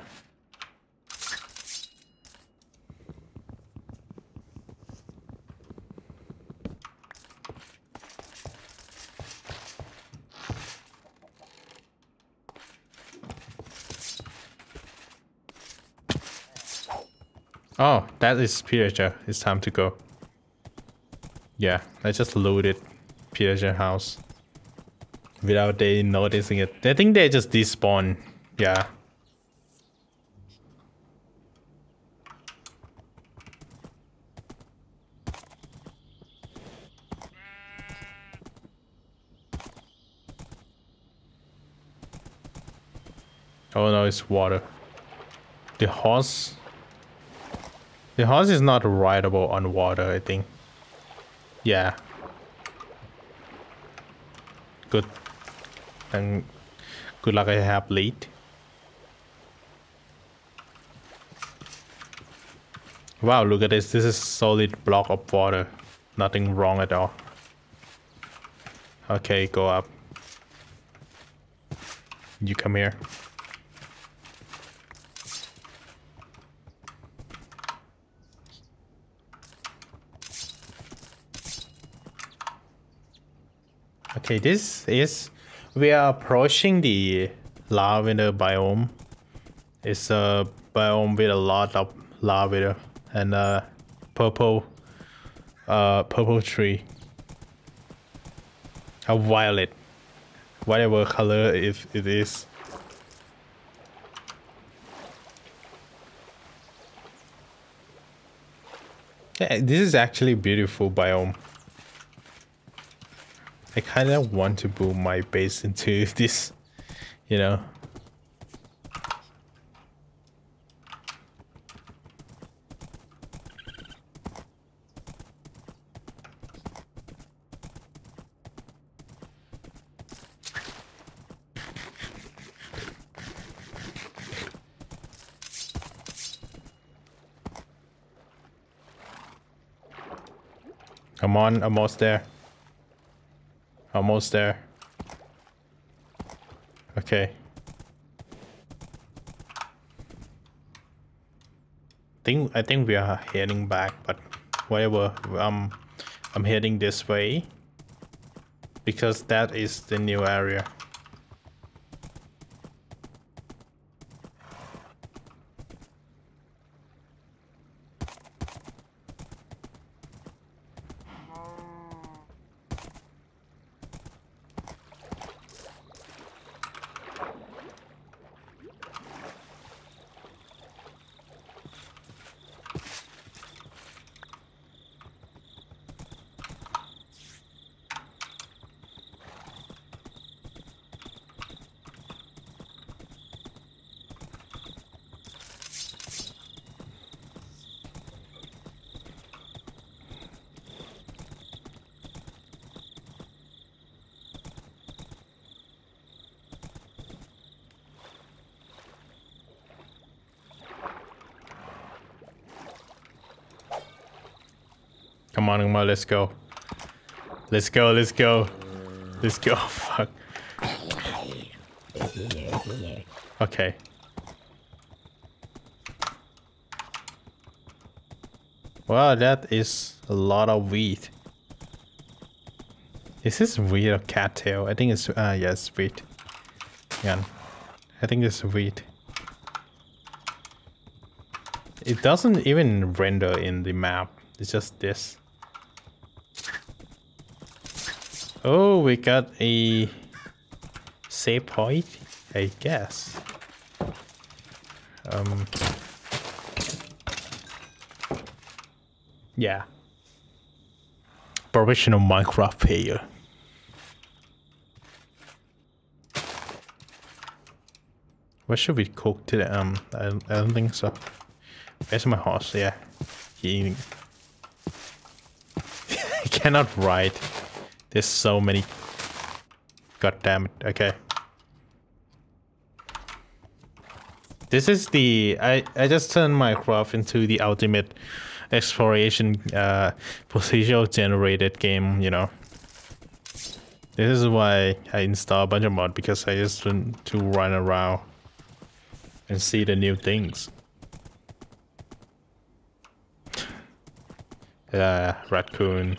Oh, that is Pillager. It's time to go. Yeah, I just loaded Pillager house without they noticing it. I think they just despawn. Yeah. Oh no, it's water. The horse... The horse is not rideable on water, I think. Yeah. Good. And good luck I have late. Wow, look at this. This is solid block of water. Nothing wrong at all. Okay, go up. You come here. Okay, this is we are approaching the lavender biome. It's a biome with a lot of lavender and a purple uh purple tree. A violet. Whatever color if it is. Yeah, this is actually beautiful biome. I kind of want to boom my base into this, you know. Come on, almost there. Almost there. Okay. Think I think we are heading back, but whatever. Um, I'm heading this way because that is the new area. Let's go. Let's go, let's go. Let's go. Fuck. Okay. Wow, that is a lot of wheat. Is this wheat or cattail? I think it's, uh, yes, wheat. Yeah. I think it's wheat. It doesn't even render in the map. It's just this. Oh, we got a save point, I guess. Um. Yeah. Professional Minecraft player. What should we cook today? Um, I, I don't think so. Where's my horse? Yeah, he, he cannot ride. There's so many. God damn it. Okay. This is the I I just turned Minecraft into the ultimate exploration uh procedural generated game, you know. This is why I install a bunch of mod because I just want to run around and see the new things. Uh, raccoon.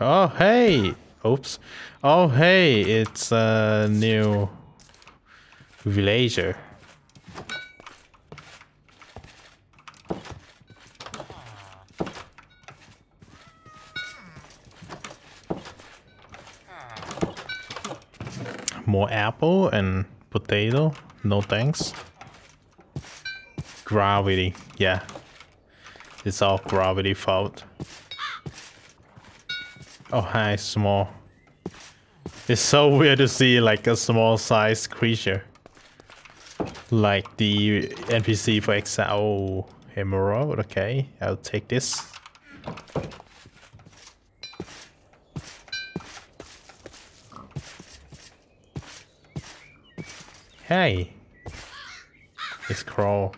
Oh, hey! Oops. Oh, hey, it's a new villager. More apple and potato. No thanks. Gravity. Yeah. It's all gravity fault. Oh, hi, small. It's so weird to see like a small sized creature. Like the NPC for example. Oh, emerald. Okay, I'll take this. Hey. It's crawl.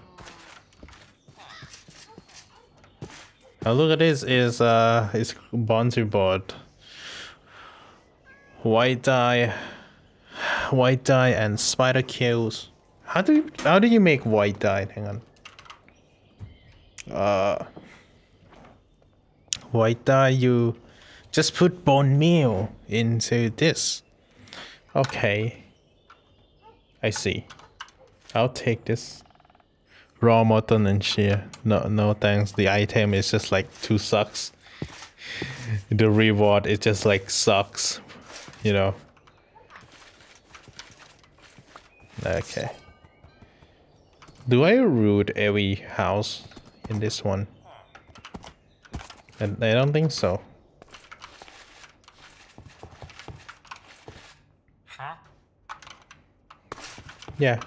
Oh, look at this is uh it's Bonzu board. White dye white dye and spider kills. How do you how do you make white dye? Hang on. Uh white dye you just put bone meal into this. Okay. I see. I'll take this. Raw mutton and shear. No, no thanks. The item is just like two sucks. the reward is just like sucks. You know. Okay. Do I root every house in this one? And I don't think so. Yeah.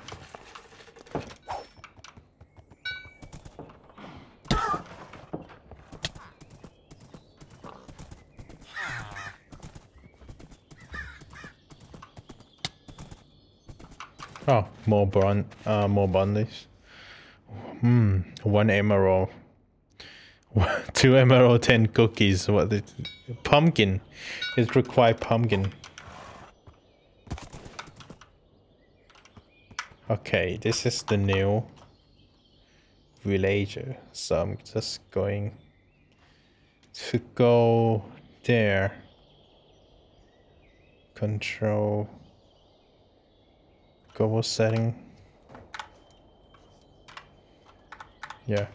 Oh, more bron uh more bondage. Hmm, one emerald. Two emerald, ten cookies. What the pumpkin? It require pumpkin. Okay, this is the new villager. So I'm just going to go there. Control global setting. Yeah.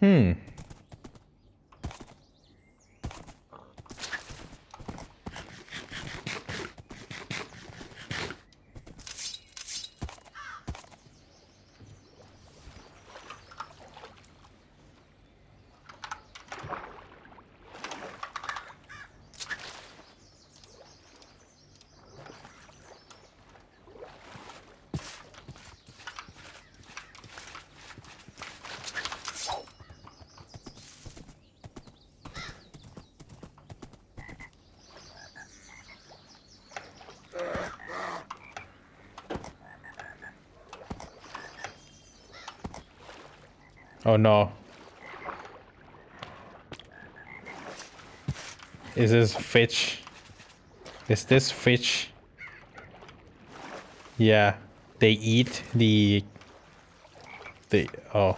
Hmm. Oh no. Is this fish? Is this fish? Yeah, they eat the the oh.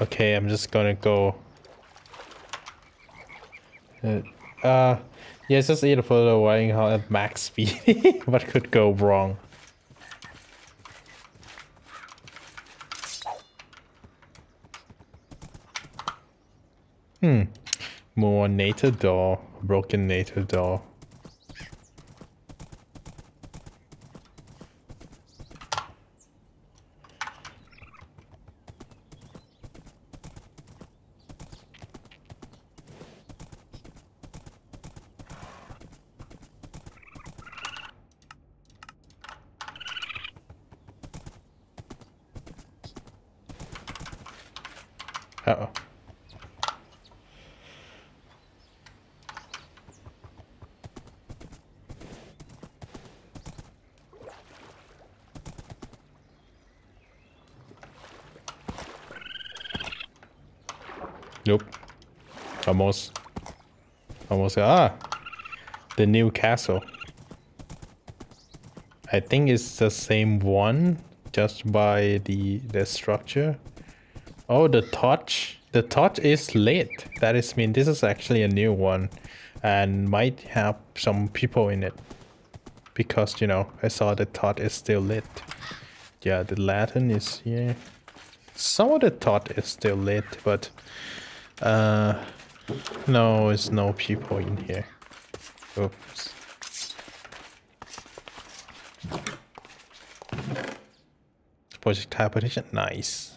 Okay, I'm just gonna go. Uh, uh yeah, just eat a photo while at max speed. what could go wrong? Hmm. More nature door. Broken nature door. Uh-oh. Nope. Almost. Almost. Ah! The new castle. I think it's the same one, just by the, the structure. Oh, the torch. The torch is lit. That is mean this is actually a new one. And might have some people in it. Because, you know, I saw the torch is still lit. Yeah, the lantern is here. Some of the torch is still lit, but... Uh, no, it's no people in here. Oops. Projectile protection, nice.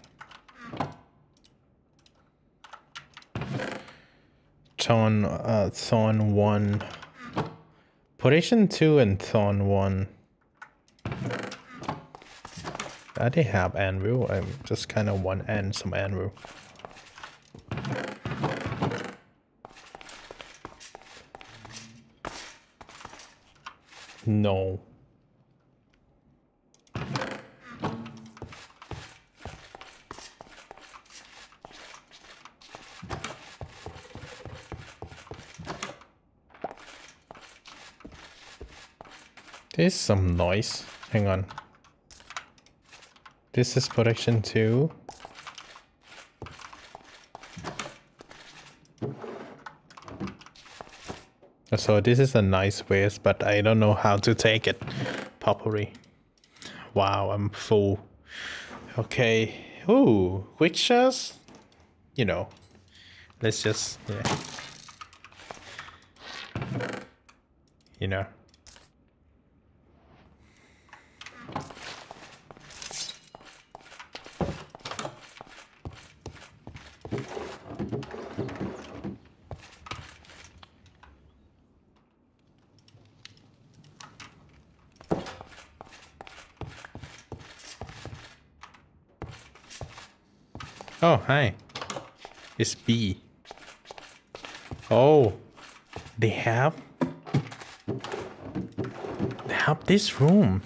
Thorn, uh, Thorn 1. Protection 2 and Thorn 1. I didn't have anvil, I'm just kind of want and some anvil. No. There's some noise. Hang on. This is protection too. So this is a nice waste, but I don't know how to take it properly. Wow, I'm full. Okay. Ooh, quick? You know. Let's just, yeah. You know. Oh, hi. It's B. Oh, they have... They have this room.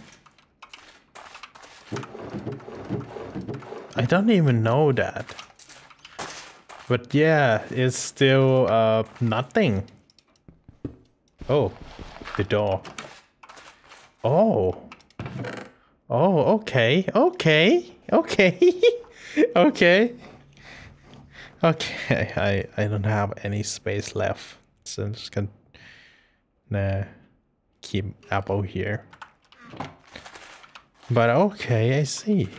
I don't even know that. But yeah, it's still uh, nothing. Oh, the door. Oh. Oh, okay, okay, okay, okay. Okay, I, I don't have any space left. So I'm just gonna keep apple here. But okay, I see.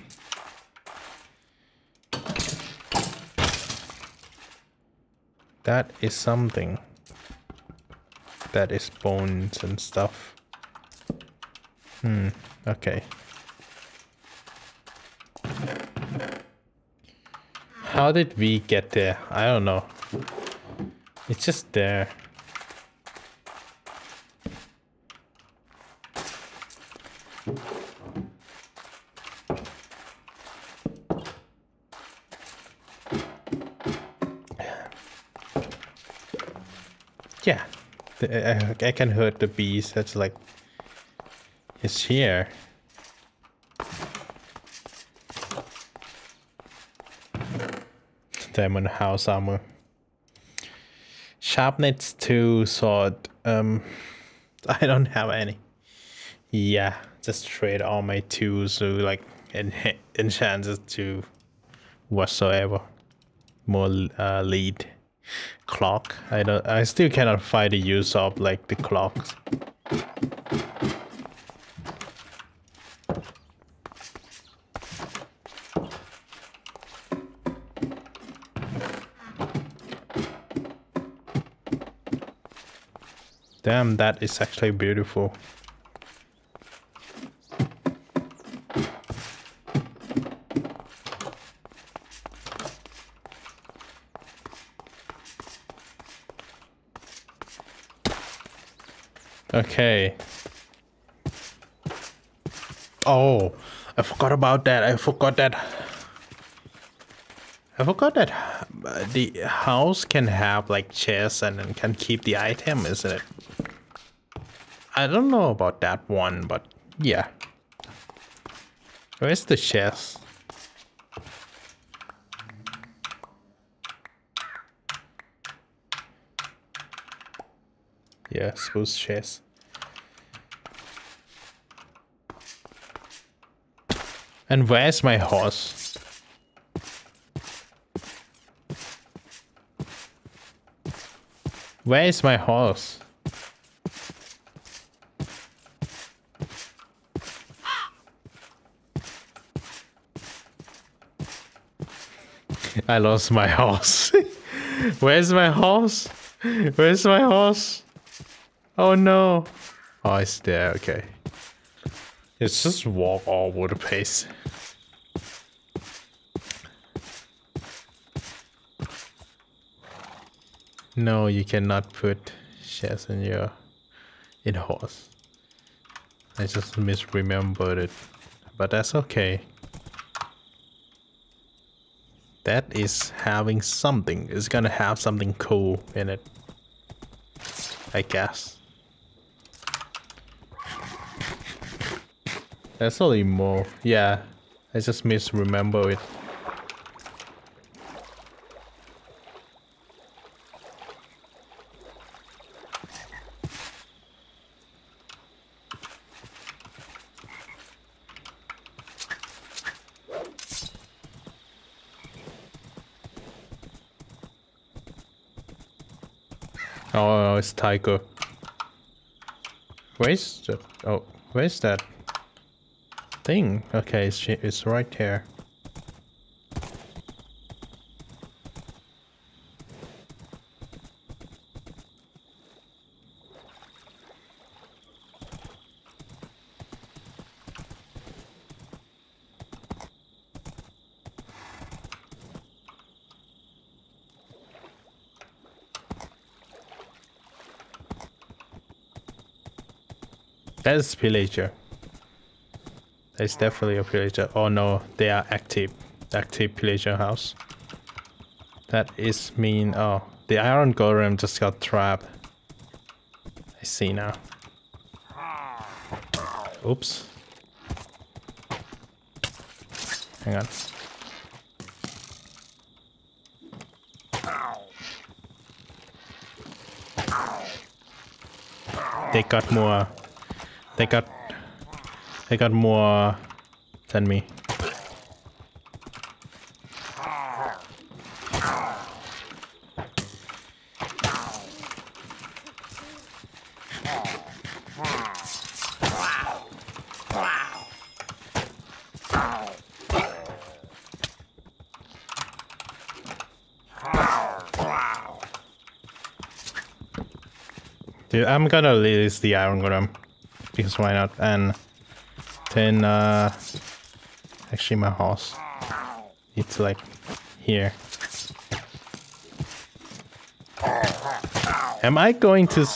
That is something. That is bones and stuff. Hmm, okay. How did we get there? I don't know. It's just there. Yeah, I, uh, I can hurt the bees. That's like, it's here. Diamond house armor. Sharpness 2 sword. Um, I don't have any. Yeah, just trade all my tools to like enha- enchant to whatsoever. More uh, lead clock. I don't. I still cannot find the use of like the clocks. Damn, that is actually beautiful. Okay. Oh, I forgot about that. I forgot that. I forgot that uh, the house can have like chests and then can keep the item, isn't it? I don't know about that one, but yeah. Where's the chest? Yeah, suppose chest. And where's my horse? Where is my horse? I lost my horse. Where's my horse? Where's my horse? Oh no. Oh, it's there. Okay. It's just walk all over the place. No, you cannot put shares in your in horse. I just misremembered it, but that's okay. That is having something. It's gonna have something cool in it. I guess. That's only more. Yeah, I just misremember it. Oh, it's Tiger. Where's the... Oh, where's that thing? Okay, it's, it's right here. That's pillager. That's definitely a pillager. Oh no, they are active. Active pillager house. That is mean. Oh, the iron golem just got trapped. I see now. Oops. Hang on. They got more they got they got more than me. Dude, I'm gonna release the iron golem because why not? And then uh actually my horse. It's like here. Am I going to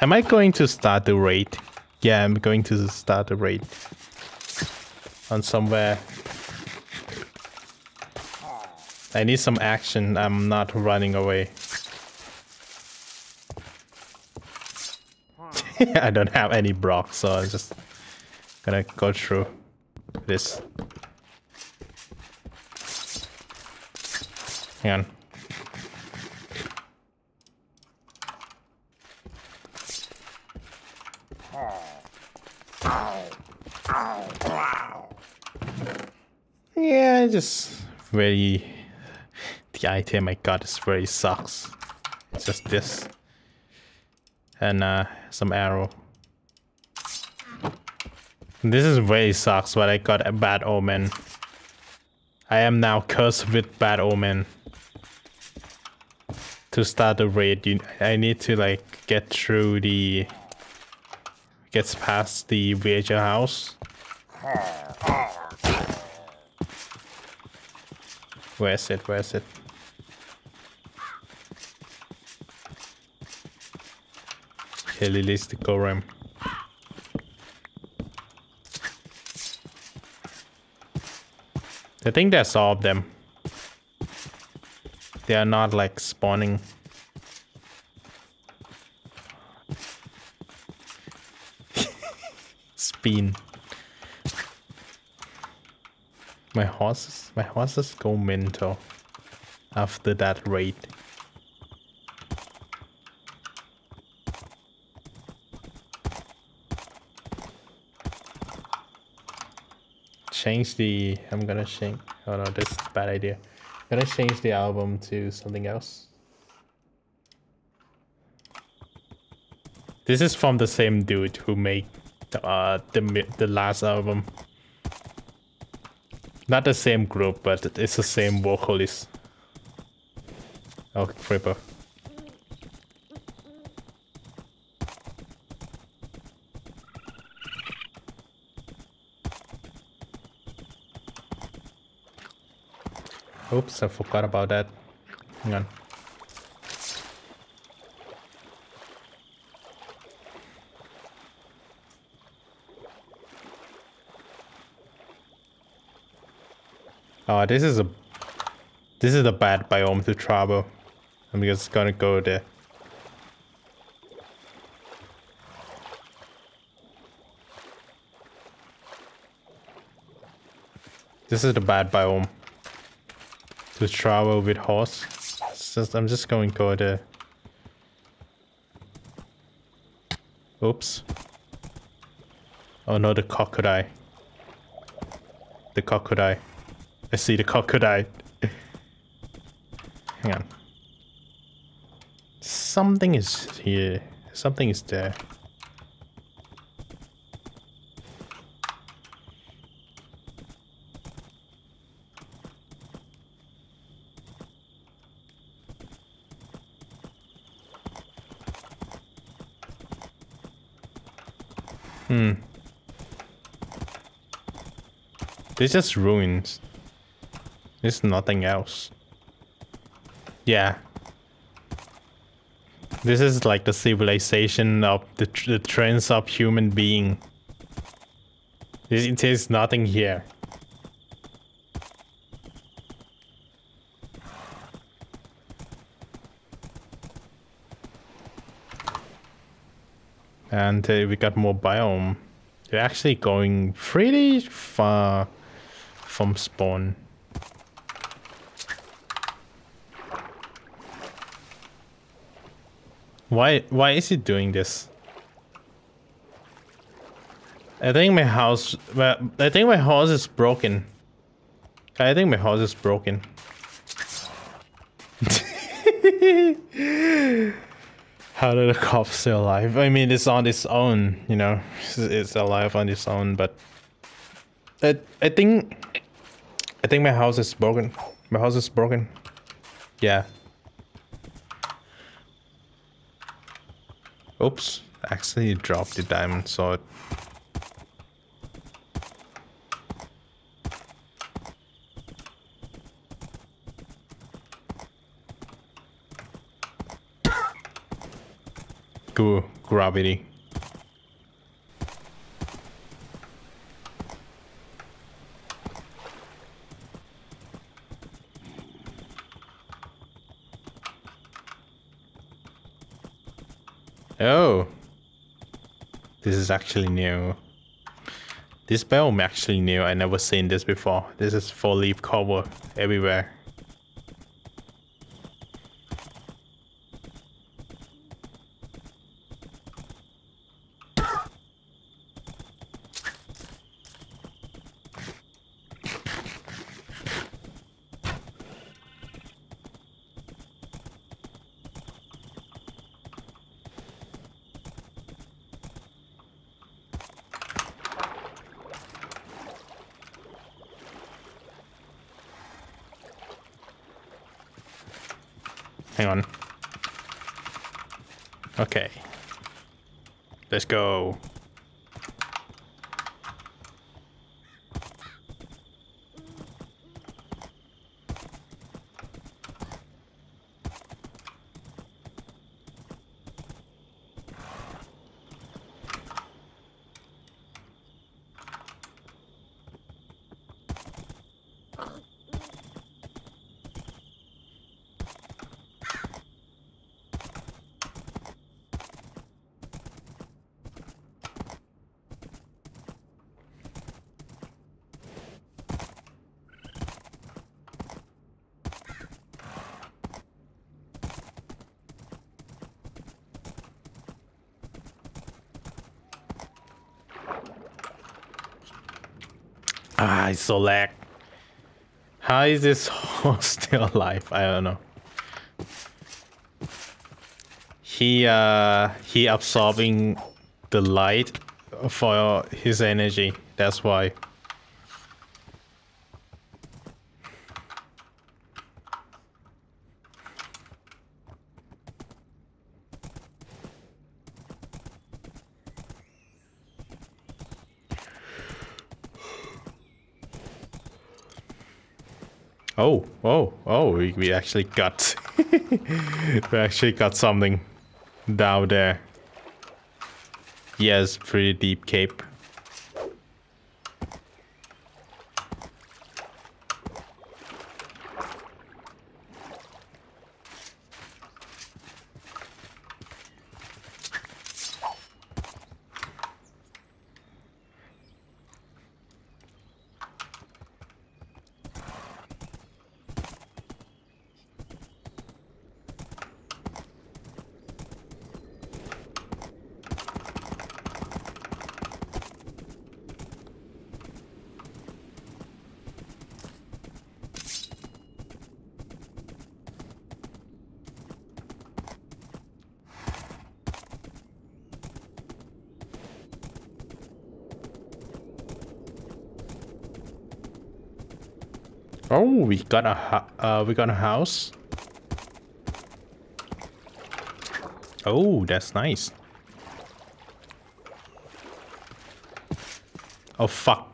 Am I going to start the raid? Yeah, I'm going to start the raid. On somewhere. I need some action. I'm not running away. I don't have any blocks, so I'm just gonna go through this. Hang on. Yeah, just very. The item I got is very sucks. It's just this. And uh, some arrow. This is very sucks, but I got a bad omen. I am now cursed with bad omen. To start the raid, you, I need to like get through the gets past the villager house. Where is it? Where is it? The Golem. I think that's all of them. They are not like spawning. Spin. My horses, my horses go mental after that raid. Change the, I'm gonna change, oh no, this is a bad idea. I'm gonna change the album to something else. This is from the same dude who made the, uh, the, the last album. Not the same group, but it's the same vocalist. Oh, Creeper. Oops, I forgot about that. Hang on. Oh, this is a this is a bad biome to travel. I'm just gonna go there. This is the bad biome to travel with horse. Just, I'm just going to there. Oops. Oh no, the crocodile. The crocodile. I see the crocodile. Hang on. Something is here. Something is there. There's just ruins. There's nothing else. Yeah. This is like the civilization of the, the trends of human being. There's nothing here. And uh, we got more biome. They're actually going pretty far from spawn. Why why is it doing this? I think my house well, I think my house is broken. I think my house is broken. How did the cop stay alive? I mean, it's on its own, you know. It's, it's alive on its own, but I, I think I think my house is broken. My house is broken. Yeah. Oops. Actually dropped the diamond sword. Cool. Gravity. Oh. This is actually new. This biome actually new. I never seen this before. This is four leaf cover everywhere. Hang on. Okay. Let's go. Ah, it's so. How is this horse still alive? I don't know. He uh he absorbing the light for his energy. That's why. Oh, oh, oh, we, actually got we actually got something down there. Yes, pretty deep cape. Oh, we got a uh, we got a house. Oh, that's nice. Oh fuck.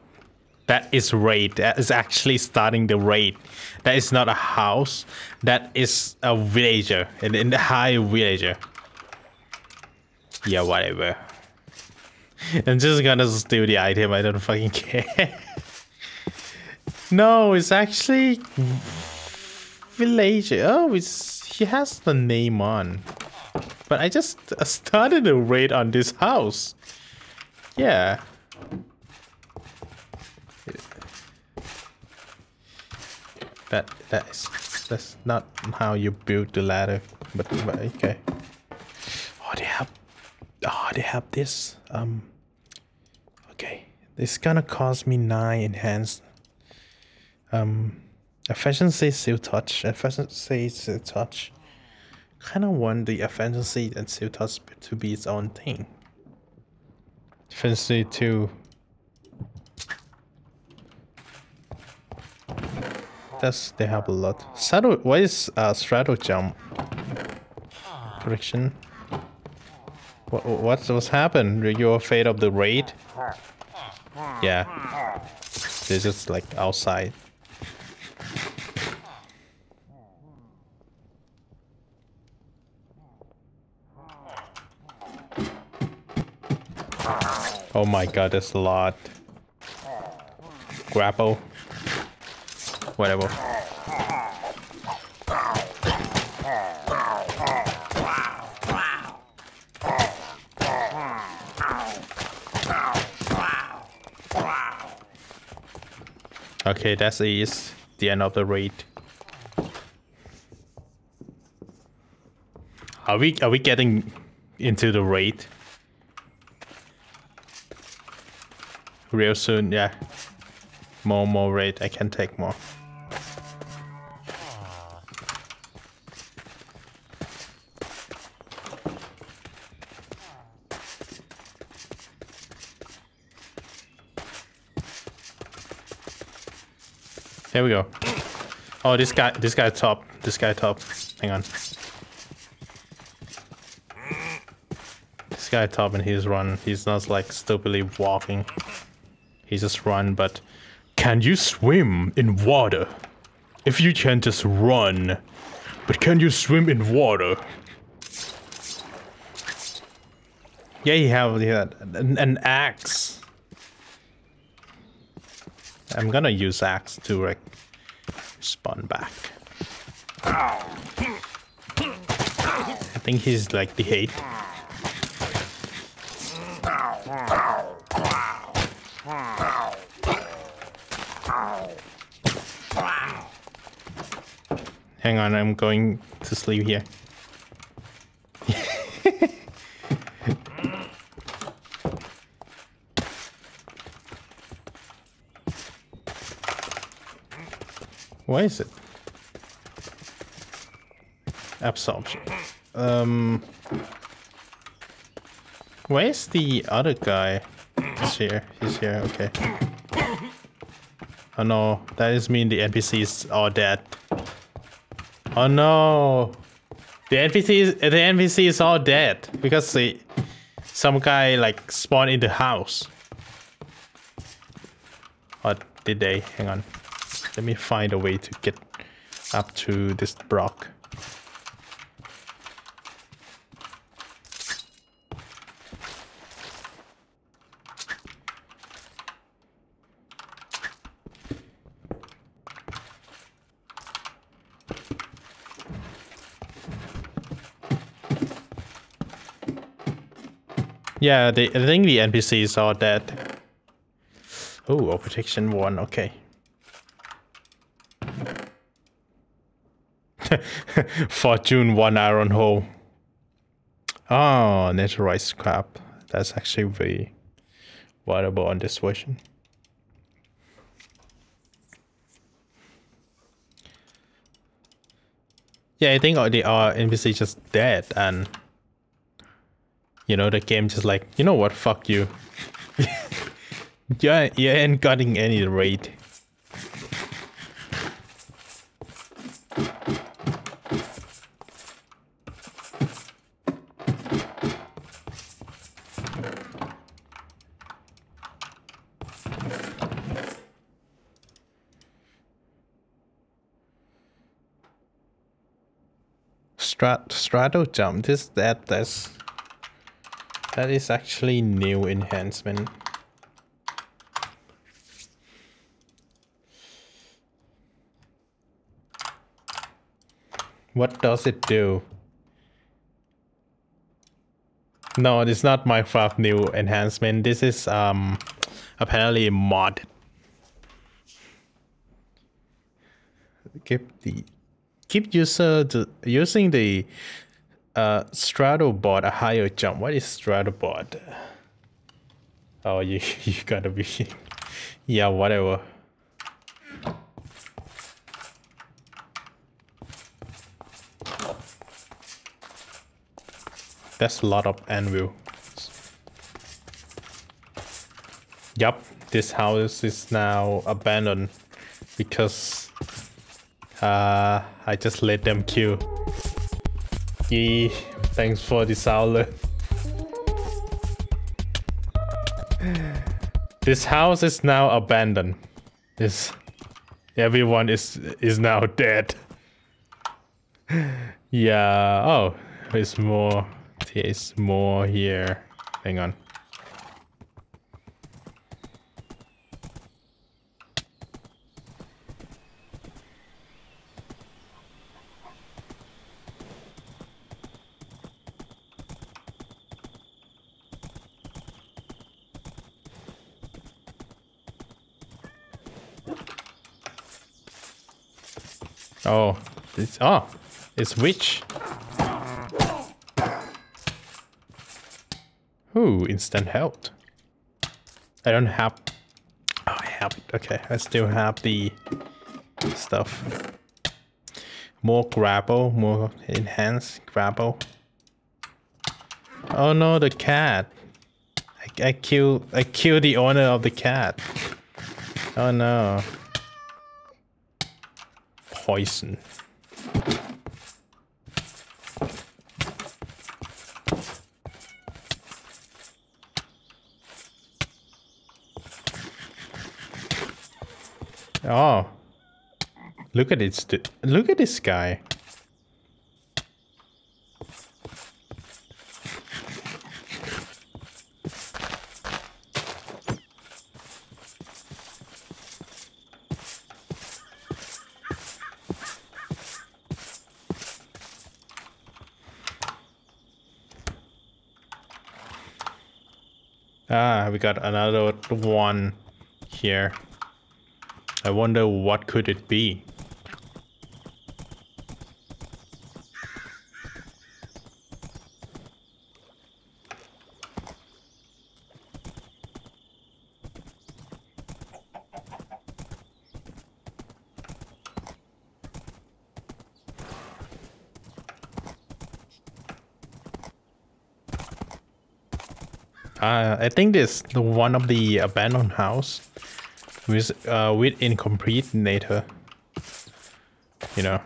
That is raid. That is actually starting the raid. That is not a house. That is a villager. An entire villager. Yeah, whatever. I'm just gonna steal the item. I don't fucking care. No, it's actually villager. Oh, it's he has the name on. But I just started a raid on this house. Yeah. That that is that's not how you build the ladder, but, but okay. Oh, they have oh they have this. Um. Okay, this gonna cost me nine enhanced. Um, efficiency silk touch. Efficiency silk touch. Kind of want the efficiency and silk touch to be its own thing. Efficiency two. That's they have a lot. Straddle. What is uh, straddle jump? Correction. What what's what's happened? You're afraid of the raid? Yeah. They're just like outside. Oh my god, there's a lot. Grapple. Whatever. Okay, that is the end of the raid. Are we are we getting into the raid? real soon, yeah. More, more raid. I can take more. Here we go. Oh, this guy, this guy top, this guy top. Hang on. This guy top and he's run. He's not like stupidly walking. He just run, but can you swim in water? If you can just run, but can you swim in water? Yeah, you have yeah, an, an axe. I'm gonna use axe to like spawn back. I think he's like the hate. Hang on, I'm going to sleep here. Why is it? Absorption. Um. Where's the other guy? He's here. He's here. Okay. Oh no, that is mean the NPCs are dead. Oh no, the NPCs the NPC is all dead because the some guy like spawned in the house. Or did they? Hang on. Let me find a way to get up to this block. Yeah, the, I think the NPCs are dead. Oh, protection one, okay. Fortune one iron hole. Oh, netherite scrap. That's actually very valuable on this version. Yeah, I think all the uh, NPC just dead and you know the game just like you know what fuck you. yeah, you ain't getting any raid. Strat strato jump. This that that's that is actually new enhancement. What does it do? No, it's not Minecraft new enhancement. This is um apparently mod. Keep the keep user to, using the uh board a higher jump. What is board? Oh, you you gotta be yeah, whatever. That's a lot of anvil. Yup, this house is now abandoned because uh, I just let them kill. Yee, thanks for the Owler. This house is now abandoned. This everyone is is now dead. yeah. Oh, there's more. There's more here. Hang on. Oh, oh, it's oh, it's witch. Ooh, instant health. I don't have. Oh, I have it. Okay, I still have the stuff. More grapple, more enhanced grapple. Oh no, the cat. I, I kill. I kill the owner of the cat. Oh no poison. Oh. Look at it. Look at this guy. We got another one here. I wonder what could it be? Uh, I think this the one of the abandoned house with uh, with incomplete nature. You know,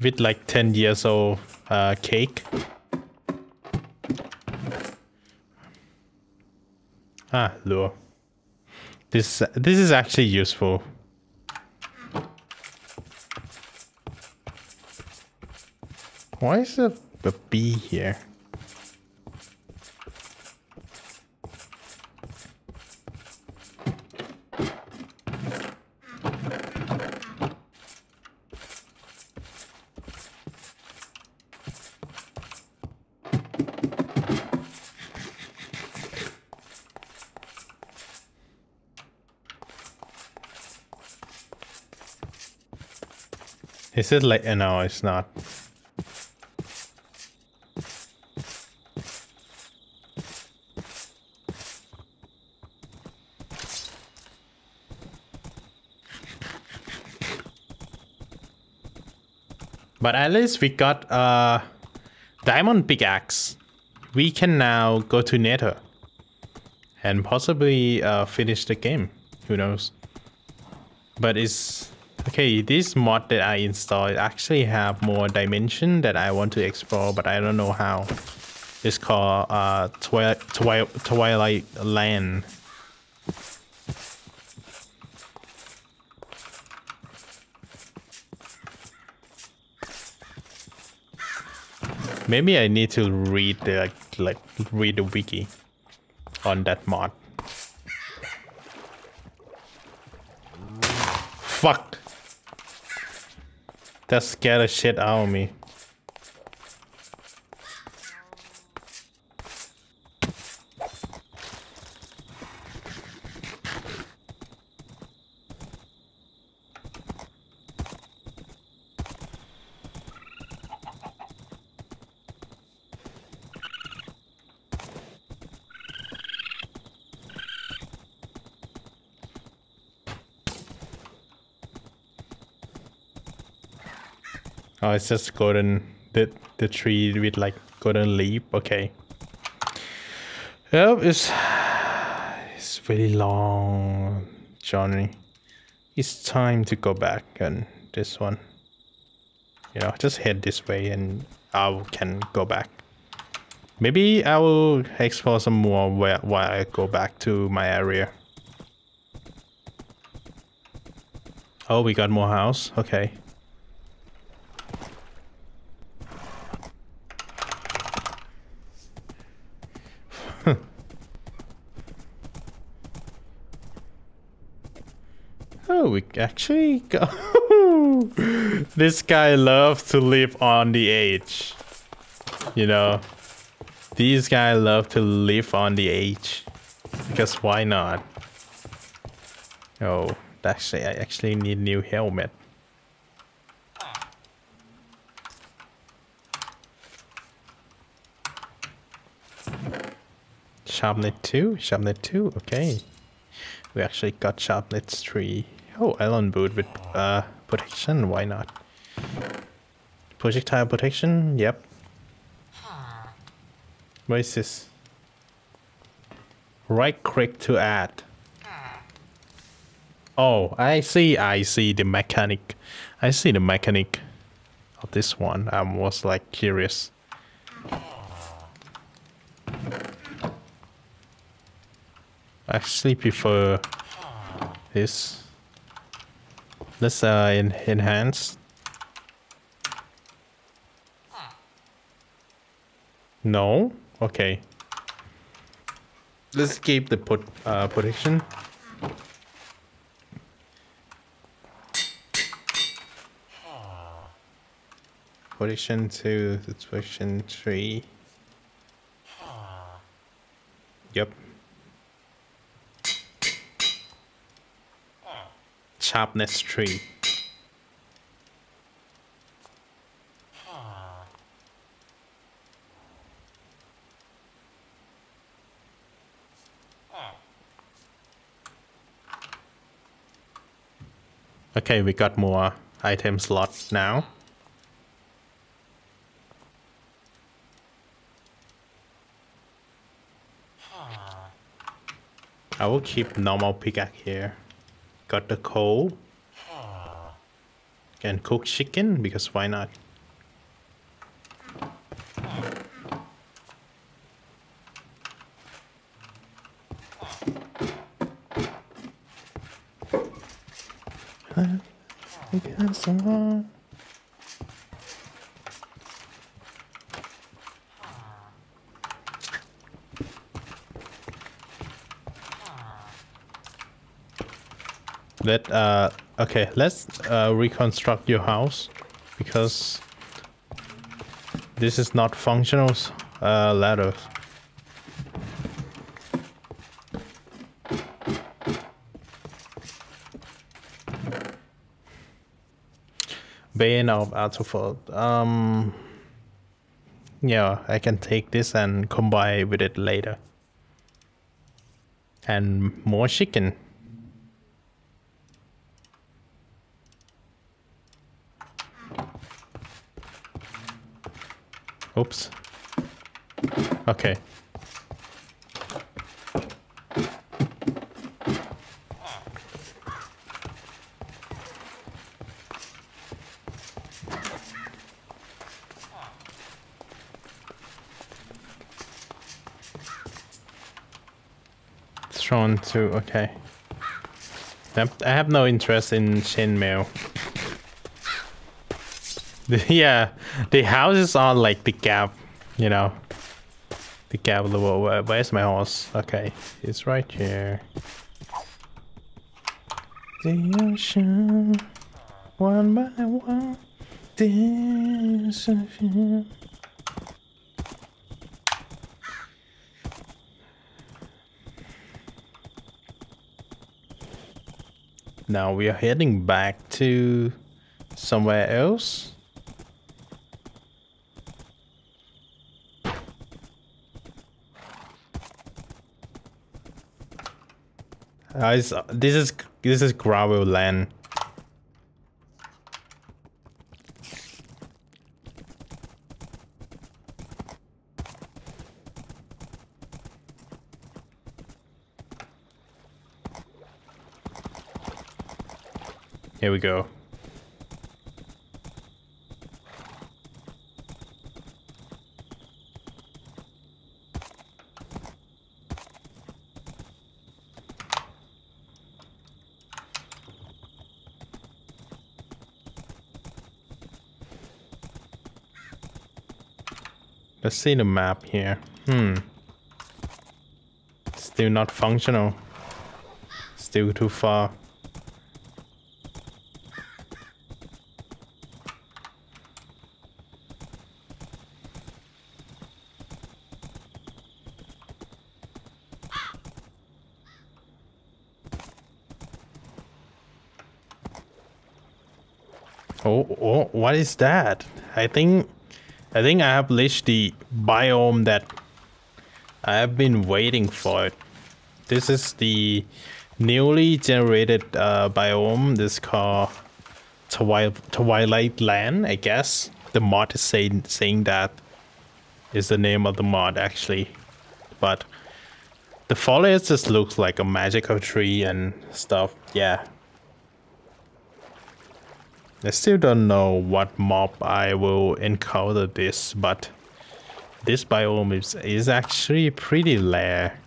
with like ten years old uh, cake. Ah, lure. This this is actually useful. Why is the a bee here? Is it like, uh, no, it's not. But at least we got a diamond pickaxe. We can now go to Nether and possibly uh, finish the game. Who knows? But it's okay. This mod that I installed actually have more dimension that I want to explore, but I don't know how. It's called uh, Twi Twi Twilight Land. Maybe I need to read the like, like read the wiki on that mod. Fuck. That scared the shit out of me. It's just golden, the, the tree with like golden leaf, okay. Yep, it's, it's really long journey. It's time to go back and this one. You know, just head this way and I can go back. Maybe I will explore some more where, while I go back to my area. Oh, we got more house? Okay. Oh, we actually go. this guy loves to live on the edge. You know, these guys love to live on the edge. Because why not? Oh, actually, I actually need new helmet. Sharpness 2? Sharpness 2, okay. We actually got Sharpness 3. Oh, Iron boot with uh, protection, why not? Projectile protection, yep. What is this? Right click to add. Oh, I see, I see the mechanic. I see the mechanic of this one. I was like curious. I actually prefer this. Let's uh, en enhance. No? Okay. Let's keep the put uh, protection. Protection 2, protection 3. Yep. Sharpness 3. Okay, we got more item slots now. I will keep normal pickaxe here. Got the coal. Ah. Can cook chicken because why not? Because I- Let uh okay, let's uh reconstruct your house because this is not functional uh ladders. Bane of Arthropods. Um yeah, I can take this and combine with it later. And more chicken. Oops. Okay. Thrown to okay. I have no interest in chainmail. yeah, the houses are like the gap, you know. The gap. Where, where's my horse? Okay, it's right here. The ocean, one by one. Now we are heading back to somewhere else. Uh, it's, this is this is gravel land. Here we go. See the map here. Hmm. Still not functional. Still too far. Oh, oh, what is that? I think, I think I have reached the biome that I have been waiting for. This is the newly generated uh, biome. This called Twilight, Twilight Land, I guess. The mod is saying saying that is the name of the mod actually, but the foliage just looks like a magical tree and stuff. Yeah, I still don't know what mob I will encounter this, but this biome is, is actually pretty rare.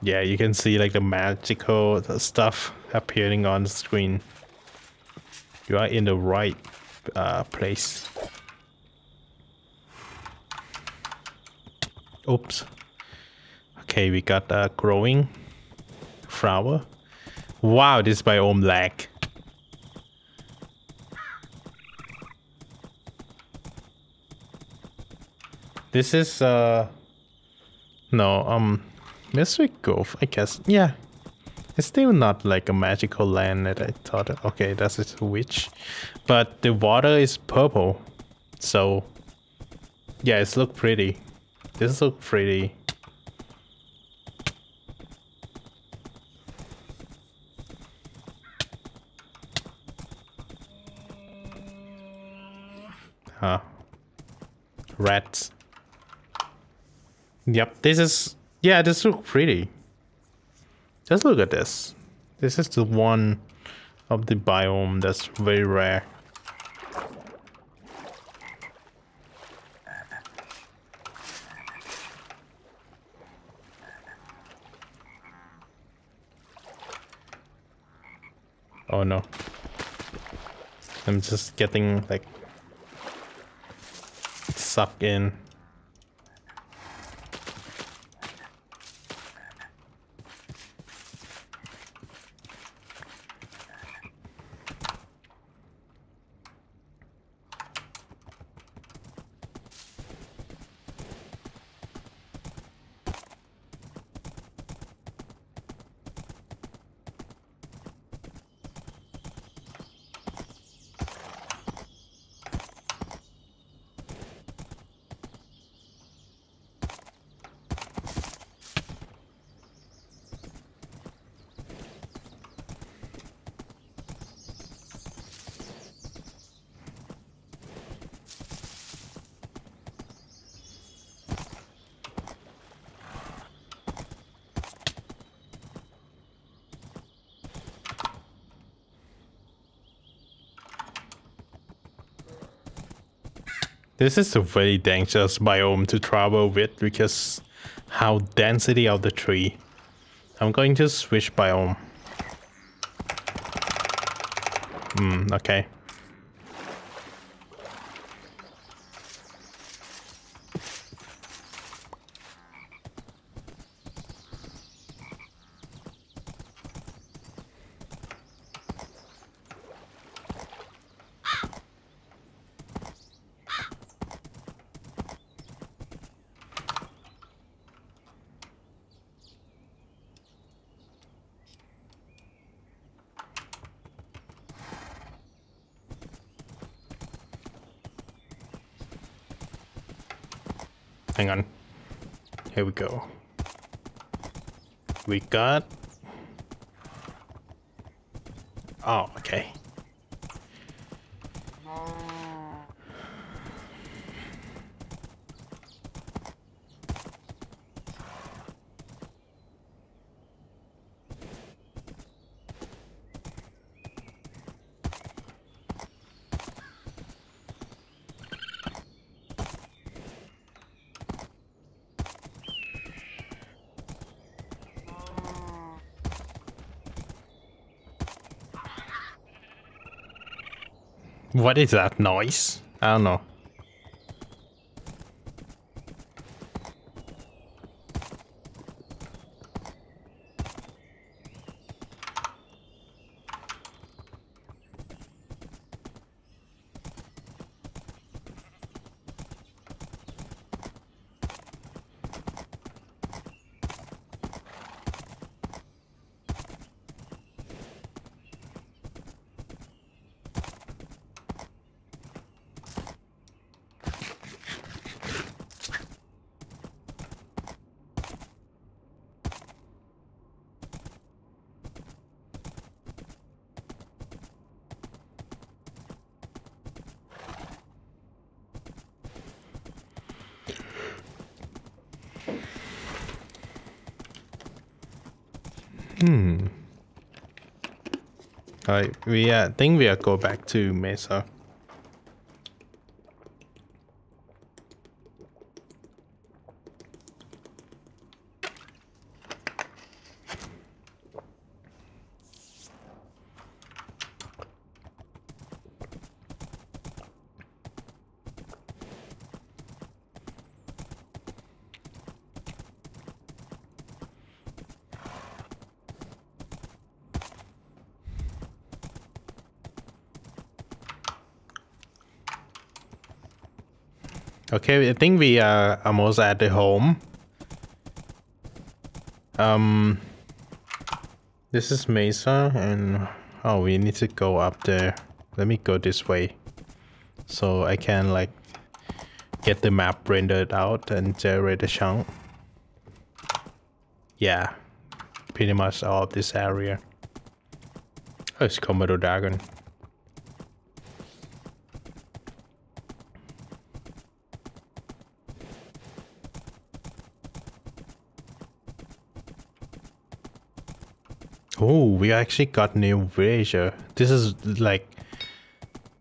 Yeah, you can see like the magical stuff appearing on the screen. You are in the right uh, place. Oops. Okay, we got a growing flower. Wow, this biome lag. This is uh no um Mystic Grove, I guess. Yeah. It's still not like a magical land that I thought. Okay, that's a witch. But the water is purple. So yeah, it's look pretty. This look pretty. Huh. Rats. Yep, this is... Yeah, this look pretty. Just look at this. This is the one of the biome that's very rare. Oh no. I'm just getting like sucked in. This is a very dangerous biome to travel with because how density of the tree. I'm going to switch biome. Hmm, okay. Hang on. Here we go. We got... Oh, okay. What is that noise? I don't know. Hmm. Alright, we uh, think we'll go back to Mesa. Okay, I think we are almost at the home. Um, this is Mesa, and oh, we need to go up there. Let me go this way, so I can like get the map rendered out and generate a chunk. Yeah, pretty much all of this area. Oh, it's Komodo Dragon. Oh, we actually got new villager. This is like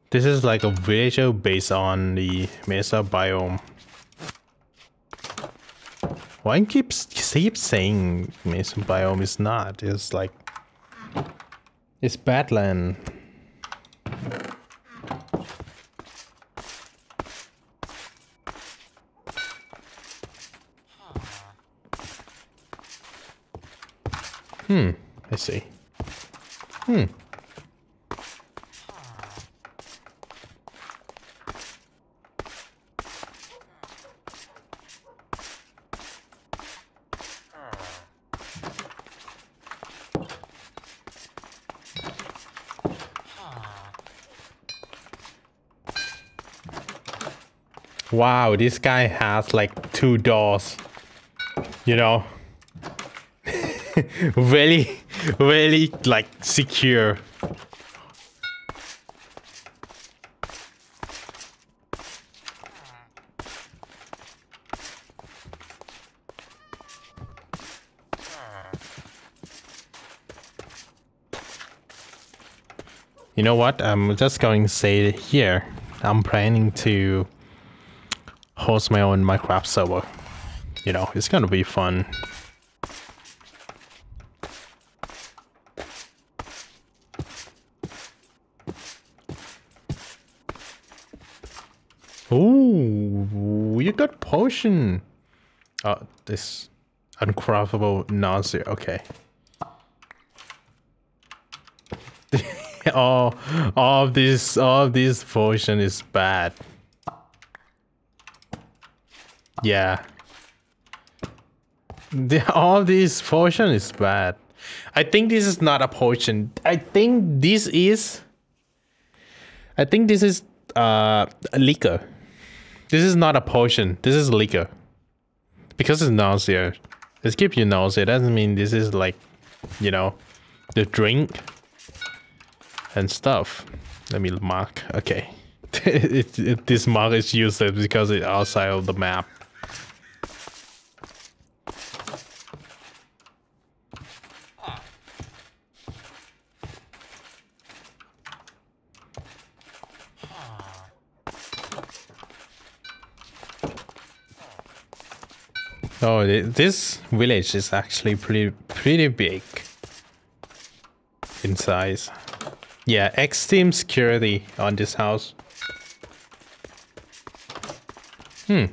this is like a villager based on the Mesa biome. Why keeps keep saying Mesa biome is not? It's like it's Badland. Hmm. I see. Hmm. Wow, this guy has like two doors. You know? really, really like secure. You know what? I'm just going to say here. I'm planning to host my own Minecraft server. You know, it's gonna be fun. Ooh, you got potion. Oh, this uncraftable nausea. Okay. all, oh, all of this, all of this potion is bad. Yeah. The, all these potion is bad. I think this is not a potion. I think this is. I think this is uh a liquor. This is not a potion. This is liquor. Because it's nausea. It's give you nausea. It doesn't mean this is like, you know, the drink and stuff. Let me mark. Okay. it, it, this mark is used because it's outside of the map. Oh, this village is actually pretty pretty big in size. Yeah, extreme security on this house. Hmm.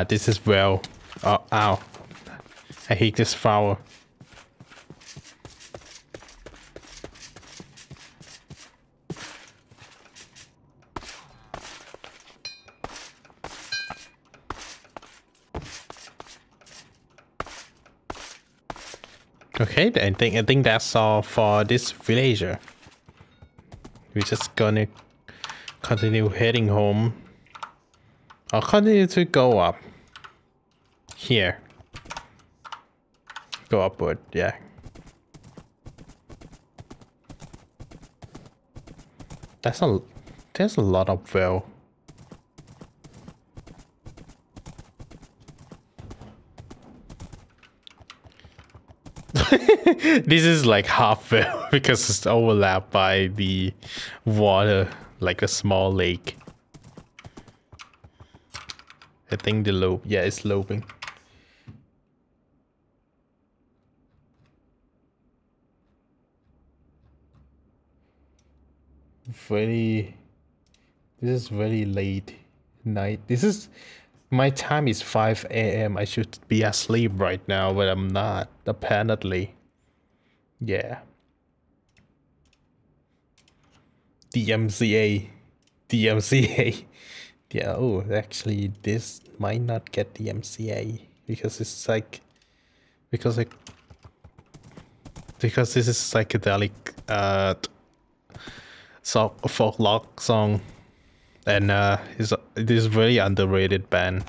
Ah, this is well. Oh, ow. I hate this flower. Okay, I think I think that's all for this villager. We're just gonna continue heading home. I'll continue to go up here. Go upward, yeah. That's a... There's a lot of fill. this is like half fill because it's overlapped by the water, like a small lake. I think the loop. yeah, it's looping. Very, this is very late night. This is, my time is 5 a.m. I should be asleep right now, but I'm not, apparently. Yeah. DMCA. DMCA. Yeah, oh, actually, this might not get DMCA because it's like, because like, because this is psychedelic, uh, folk rock song, and uh, it's it is very underrated band.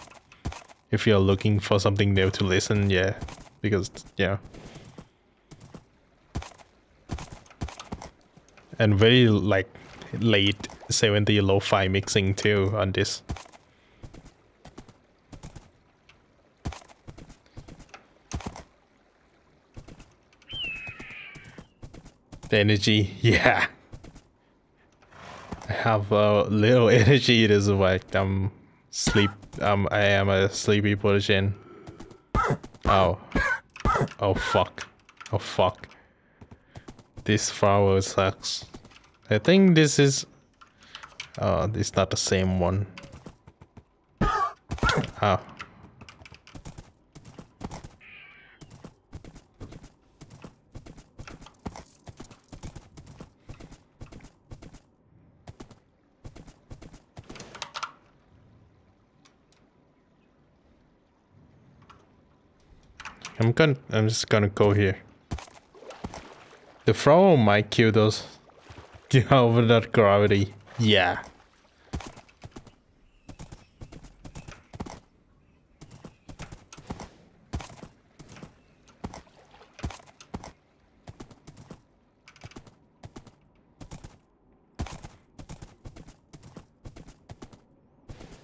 If you're looking for something new to listen, yeah, because yeah. and very like late 70 lo-fi mixing too on this. The energy, yeah. Have a little energy. It is like I'm sleep. Um, I am a sleepy person. Oh, oh fuck, oh fuck. This flower sucks. I think this is... Uh, it's not the same one. Oh. I'm gonna, I'm just gonna go here. The throw might kill those over that gravity. Yeah.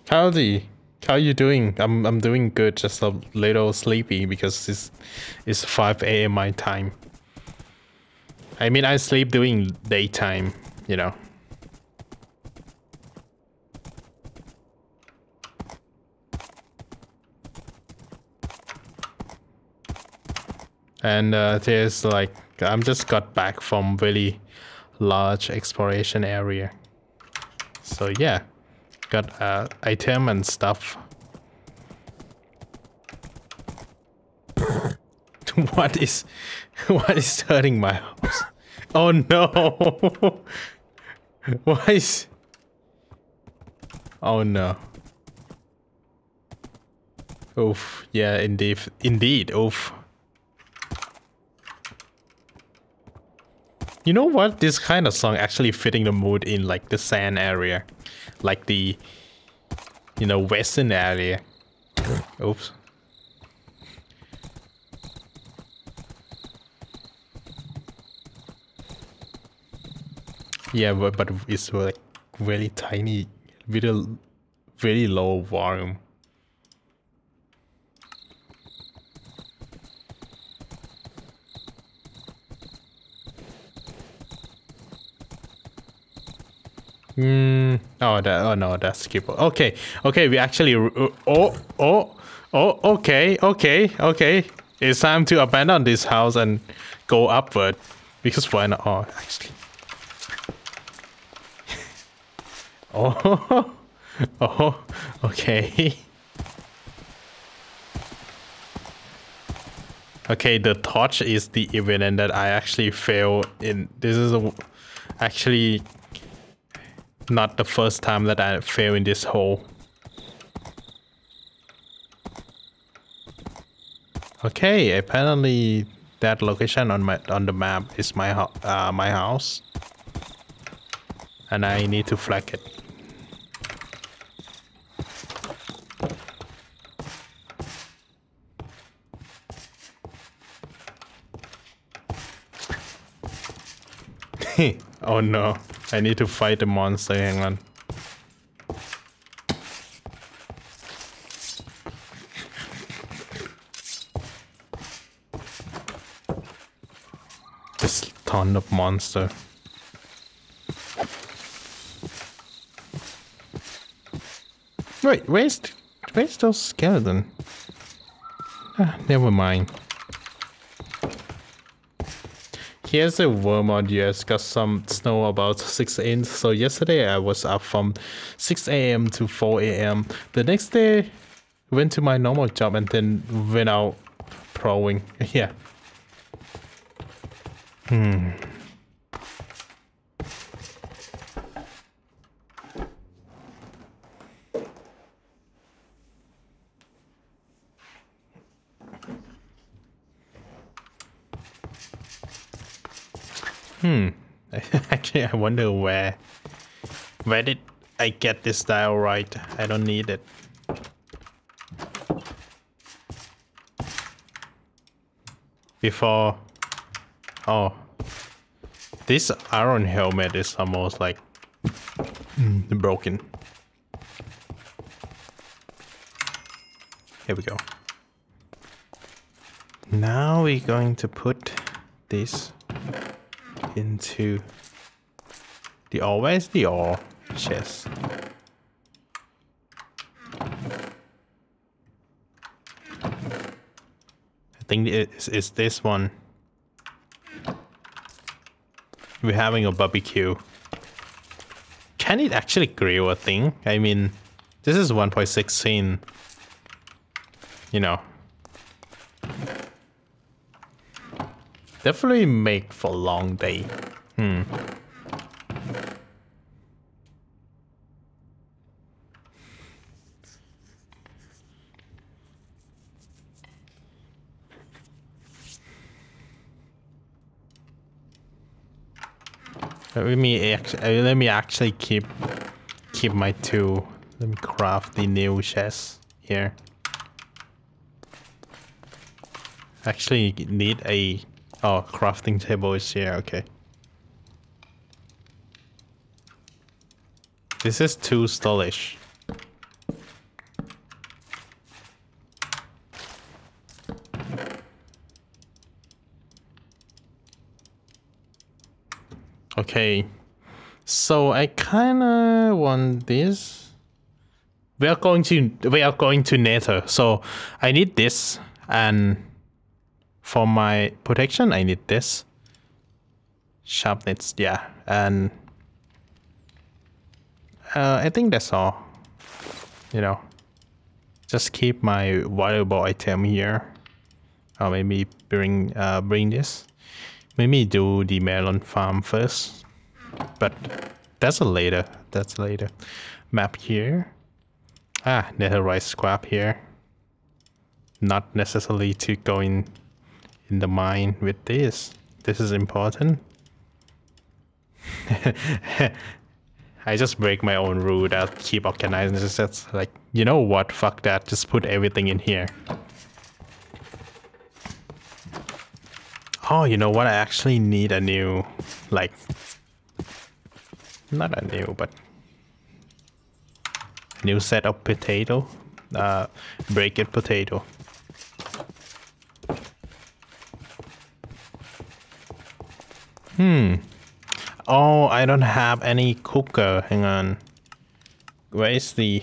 Howdy. How are you doing? I'm I'm doing good, just a little sleepy because it's it's 5 a.m. my time. I mean, I sleep during daytime, you know. And uh, there's like, I'm just got back from really large exploration area. So yeah, got uh, item and stuff. what is what is hurting my house? Oh no! Why is... Oh no. Oof, yeah, indeed, indeed, oof. You know what? This kind of song actually fitting the mood in like the sand area. Like the, you know, western area. Oops. Yeah, but, but it's like really tiny, very, very low volume. Hmm. Oh, that. Oh no, that's skippable. Okay. Okay. We actually. Oh. Oh. Oh. Okay. Okay. Okay. It's time to abandon this house and go upward because why not? Oh, actually. Oh, oh, okay. Okay, the torch is the event that I actually fail in. This is a, actually not the first time that I fail in this hole. Okay, apparently that location on my on the map is my uh, my house, and I need to flag it. oh no, I need to fight the monster, hang on. This ton of monster. Wait, where's where's those skeleton? Ah, never mind. Here's a Vermont US got some snow about 6 inch. So yesterday I was up from 6 a.m. to 4 a.m. The next day went to my normal job and then went out prowling. Yeah. Hmm. Actually, I wonder where, where did I get this dial right? I don't need it. Before, oh, this iron helmet is almost like mm, broken. Here we go. Now we're going to put this into the always the all chest. I think it's, it's this one. We're having a barbecue. Can it actually grill a thing? I mean, this is 1.16. You know. Definitely make for a long day. Hmm. Uh, let me actually, uh, let me actually keep keep my two. Let me craft the new chest here. Actually need a oh crafting table is here, okay. This is too stylish. Okay. So I kinda want this. We are going to we are going to Nether, so I need this and for my protection I need this. Sharpness, yeah, and uh, I think that's all. You know, just keep my valuable item here. Or maybe bring uh, bring this. Maybe do the melon farm first. But that's a later. That's later. Map here. Ah, netherite scrap here. Not necessarily to go in in the mine with this. This is important. I just break my own rule that keep organizing. Just like, you know what? Fuck that. Just put everything in here. Oh, you know what? I actually need a new, like, not a new, but new set of potato, uh, break it potato. Hmm. Oh, I don't have any cooker. Hang on. Where is the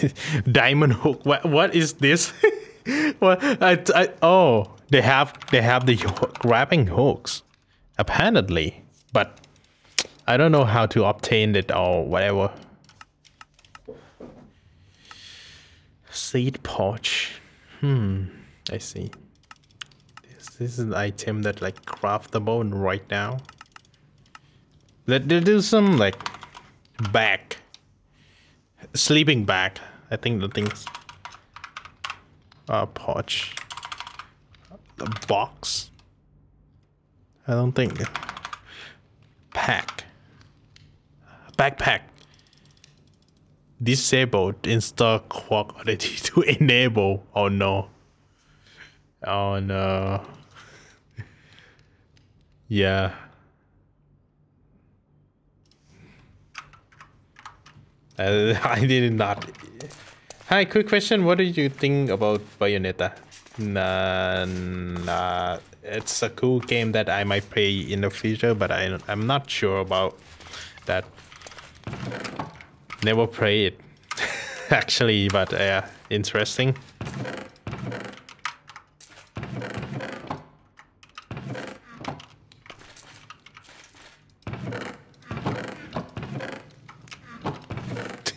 diamond hook? What what is this? what I, I oh they have they have the grabbing hooks apparently, but I don't know how to obtain it or whatever. Seed pouch. Hmm. I see. This, this is an item that like craftable right now. Let they do some like back sleeping bag. I think the things uh pouch a box. I don't think pack backpack disabled install quark oddity to enable. Oh no. Oh no. yeah. Uh, I did not. Hi, quick question. What do you think about Bayonetta? Nah, nah, it's a cool game that I might play in the future, but I, I'm not sure about that. Never play it, actually, but yeah, interesting.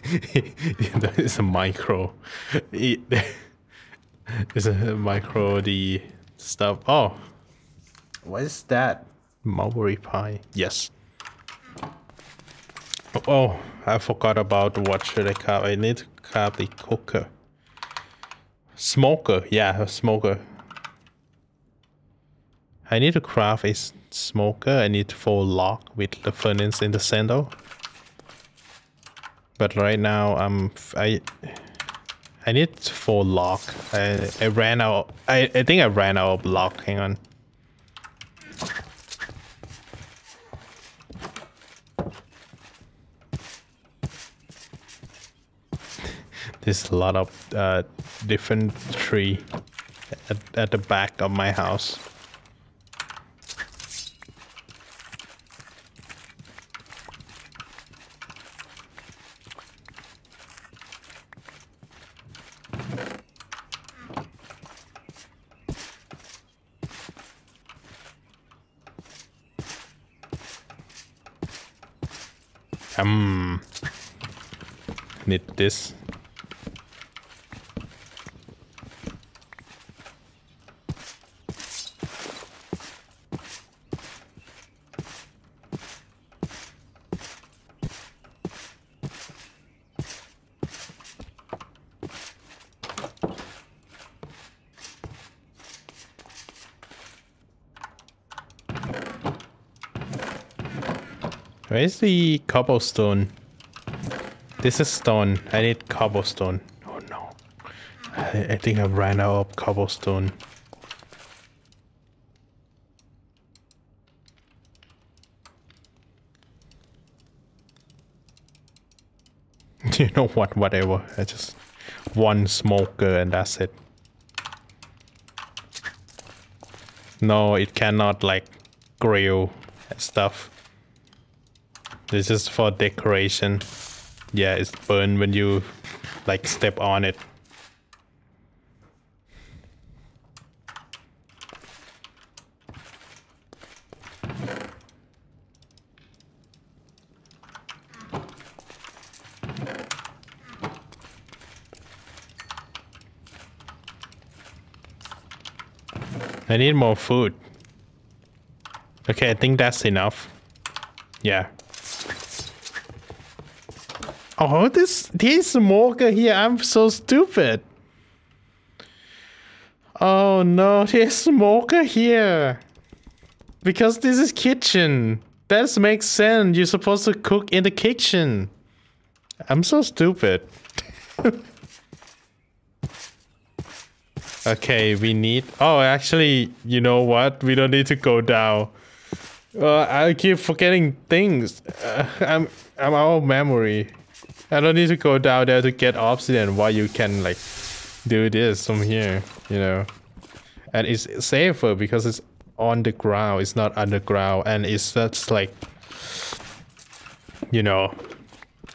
is a micro. It's a micro the stuff. Oh, what is that? Mulberry pie. Yes. Oh, I forgot about what should I carve. I need to carve the cooker. Smoker. Yeah, a smoker. I need to craft a smoker. I need fold log with the furnace in the center. But right now, I'm I I need four lock. I I ran out. I I think I ran out of lock. Hang on. There's a lot of uh, different tree at, at the back of my house. Um, need this. Where's the cobblestone? This is stone. I need cobblestone. Oh no. I, think I ran out of cobblestone. you know what? Whatever. I just one smoker and that's it. No, it cannot like grill stuff. This is for decoration. Yeah, it's burned when you like step on it. I need more food. Okay, I think that's enough. Yeah. Oh, this this smoker here. I'm so stupid. Oh no, there's smoker here. Because this is kitchen. That makes sense. You're supposed to cook in the kitchen. I'm so stupid. okay, we need. Oh, actually, you know what? We don't need to go down. Uh, I keep forgetting things. Uh, I'm I'm out of memory. I don't need to go down there to get obsidian while you can like do this from here, you know. And it's safer because it's on the ground, it's not underground, and it's just like you know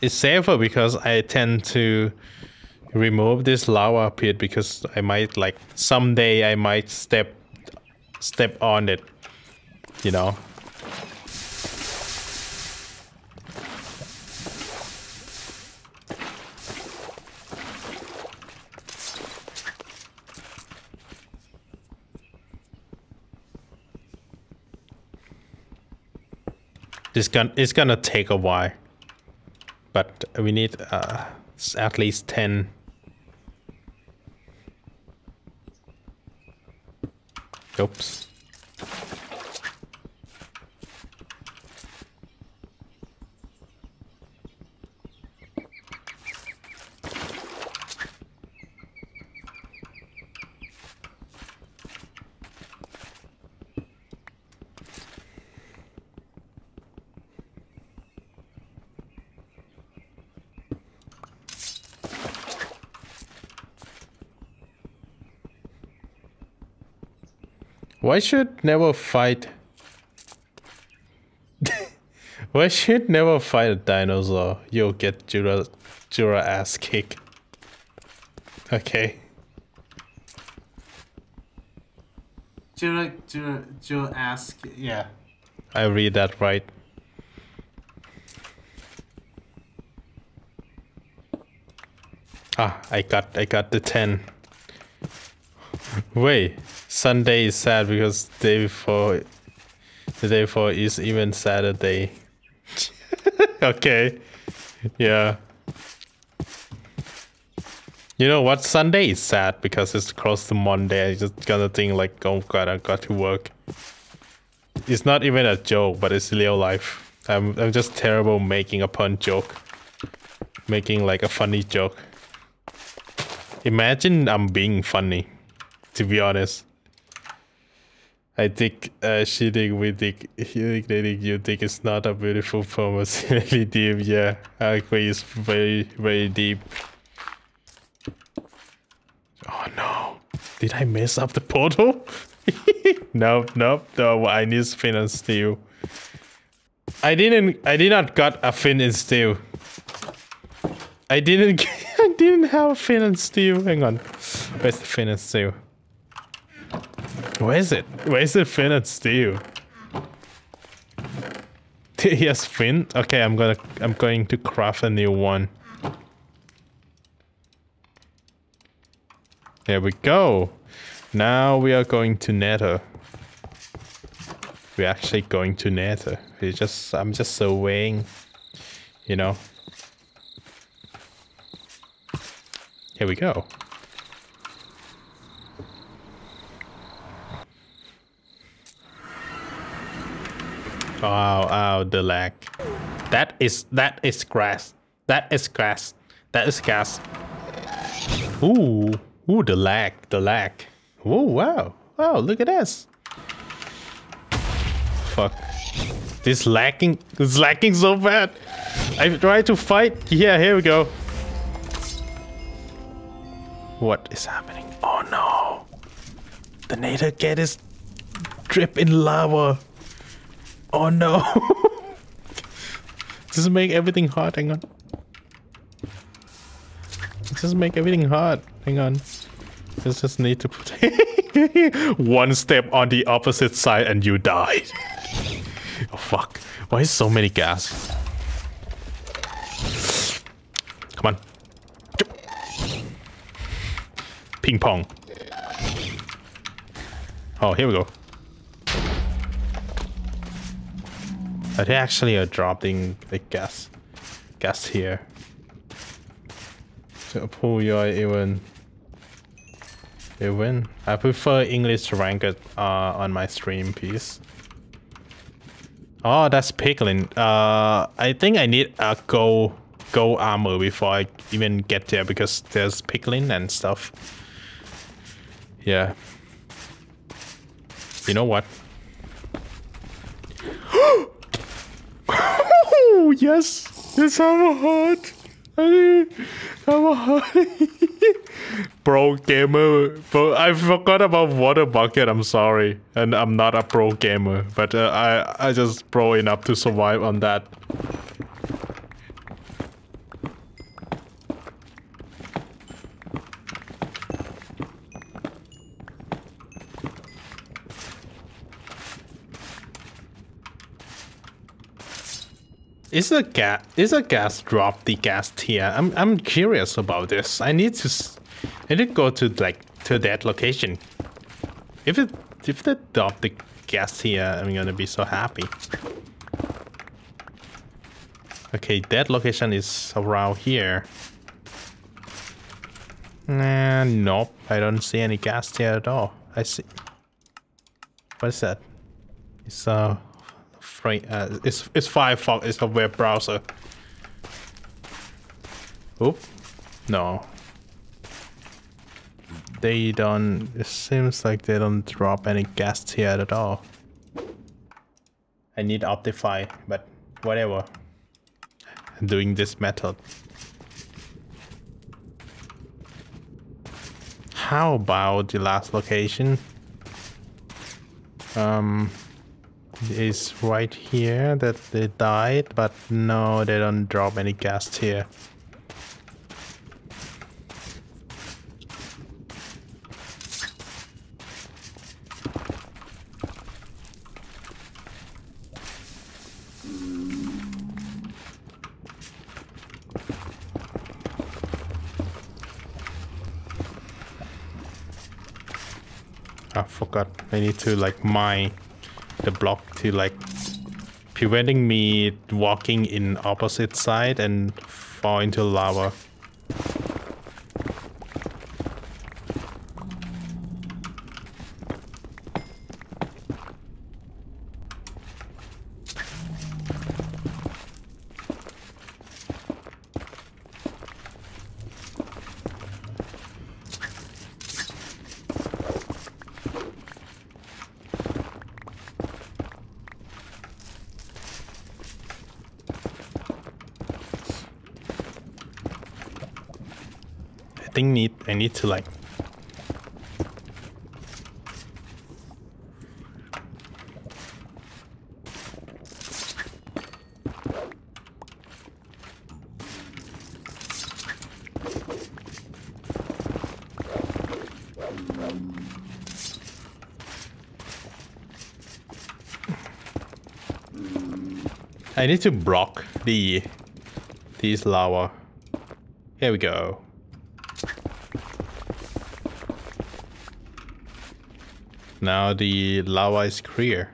it's safer because I tend to remove this lava pit because I might like someday I might step step on it, you know. This gun it's gonna take a while, but we need uh, at least ten. Oops. Why should never fight? Why should never fight a dinosaur? You'll get Jura, Jura ass kick. Okay. Jura, Jura, Jura ass Yeah. I read that right. Ah, I got, I got the 10. Wait, Sunday is sad because day before, the day before is even Saturday. okay, yeah. You know what? Sunday is sad because it's close to Monday. I just gonna think like, oh god, I got to work. It's not even a joke, but it's real life. I'm I'm just terrible making a pun joke, making like a funny joke. Imagine I'm being funny, to be honest. I think uh, with Dick, dating you think it's not a beautiful really deep. Yeah, I agree, it's very, very deep. Oh no, did I mess up the portal? nope, nope, no, I need Fin and Steel. I didn't, I did not got a Fin and Steel. I didn't, I didn't have a Fin and Steel. Hang on, where's the Fin and Steel? Where is it? Where is the fin and steel? he has fin? Okay, I'm gonna I'm going to craft a new one. There we go. Now we are going to Nether. We're actually going to Nether. We just I'm just surveying, you know. Here we go. Oh, oh, the lag. That is, that is grass. That is grass. That is ghast. Ooh, ooh, the lag, the lag. Ooh, wow. Wow, look at this. Fuck. This lagging, it's lagging so bad. I try to fight. Yeah, here we go. What is happening? Oh no. The Nether Gate is drip in lava. Oh no! Just make everything hot, hang on. Just make everything hot, hang on. Just, just need to put one step on the opposite side and you die. oh fuck, why is so many ghast? Come on. Ping pong. Oh, here we go. But they actually are dropping the gas ghast tear. So pull your even even I prefer English to rank it uh, on my stream piece. Oh, that's Piglin. Uh, I think I need a gold gold armor before I even get there because there's Piglin and stuff. Yeah. You know what? oh, yes. Yes, I'm a heart. I'm a heart. pro gamer. But I forgot about water bucket. I'm sorry. And I'm not a pro gamer. But uh, I, I just pro enough to survive on that. Is a ghast is a ghast drop the ghast tear? I'm I'm curious about this. I need to I need to go to like to that location. If it if they drop the ghast tear, I'm gonna be so happy. Okay, that location is around here. Nah, nope. I don't see any ghast tear at all. I see. What is that? It's uh frame. Uh, it's it's Firefox. It's a web browser. Oop. No. They don't. It seems like they don't drop any ghast tear at all. I need OptiFine, but whatever. I'm doing this method. How about the last location? um is right here that they died, but no, they don't drop any ghast tear. I forgot. I need to like mine the block to like preventing me walking in opposite side and fall into lava. I think need I need to like I need to block the these lava. Here we go. Now the lava is clear.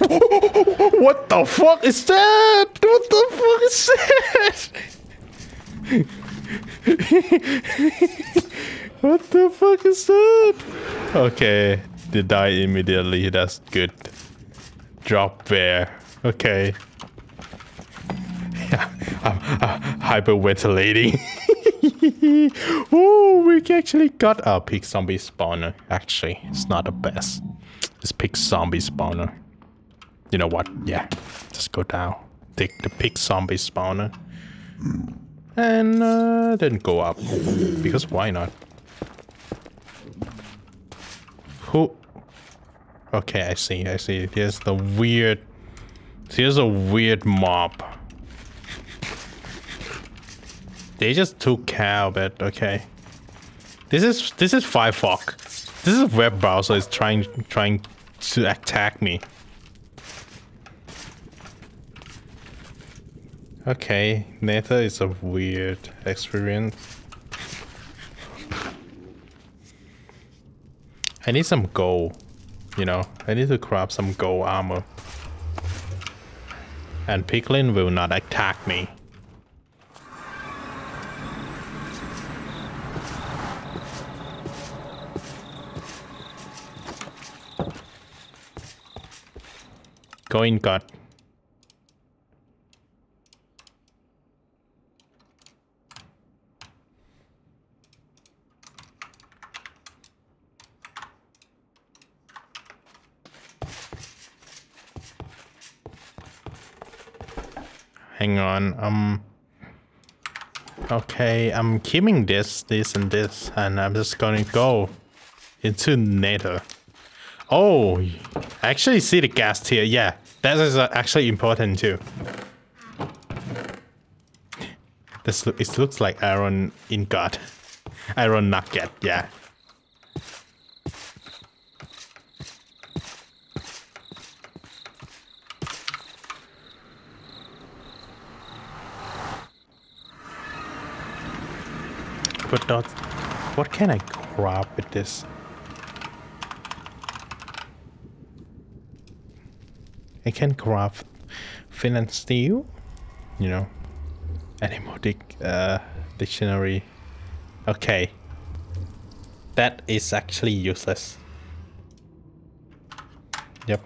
What the fuck is that? What the fuck is that? what the fuck is that? Okay, they die immediately. That's good. Drop bear. Okay. I'm, I'm hyperventilating. oh, we actually got a pig zombie spawner. Actually, it's not the best. It's pig zombie spawner. You know what? Yeah, just go down. Take the pig zombie spawner. And uh, then go up. Because why not? Who? Okay, I see, I see. Here's the weird... Here's a weird mob. They just took care of it, okay. This is this is Firefox. This is web browser is trying trying to attack me. Okay, Nether is a weird experience. I need some gold, you know. I need to grab some gold armor. And Piglin will not attack me. Going gut. Hang on. Um. Okay, I'm keeping this, this, and this, and I'm just gonna go into Nether. Oh, I actually see the ghast tear. Yeah, that is uh, actually important too. This it looks like iron ingot, iron nugget. Yeah. But not, what can I grab with this? I can grab fin and steel, you know, animodic uh, dictionary. Okay, that is actually useless. Yep.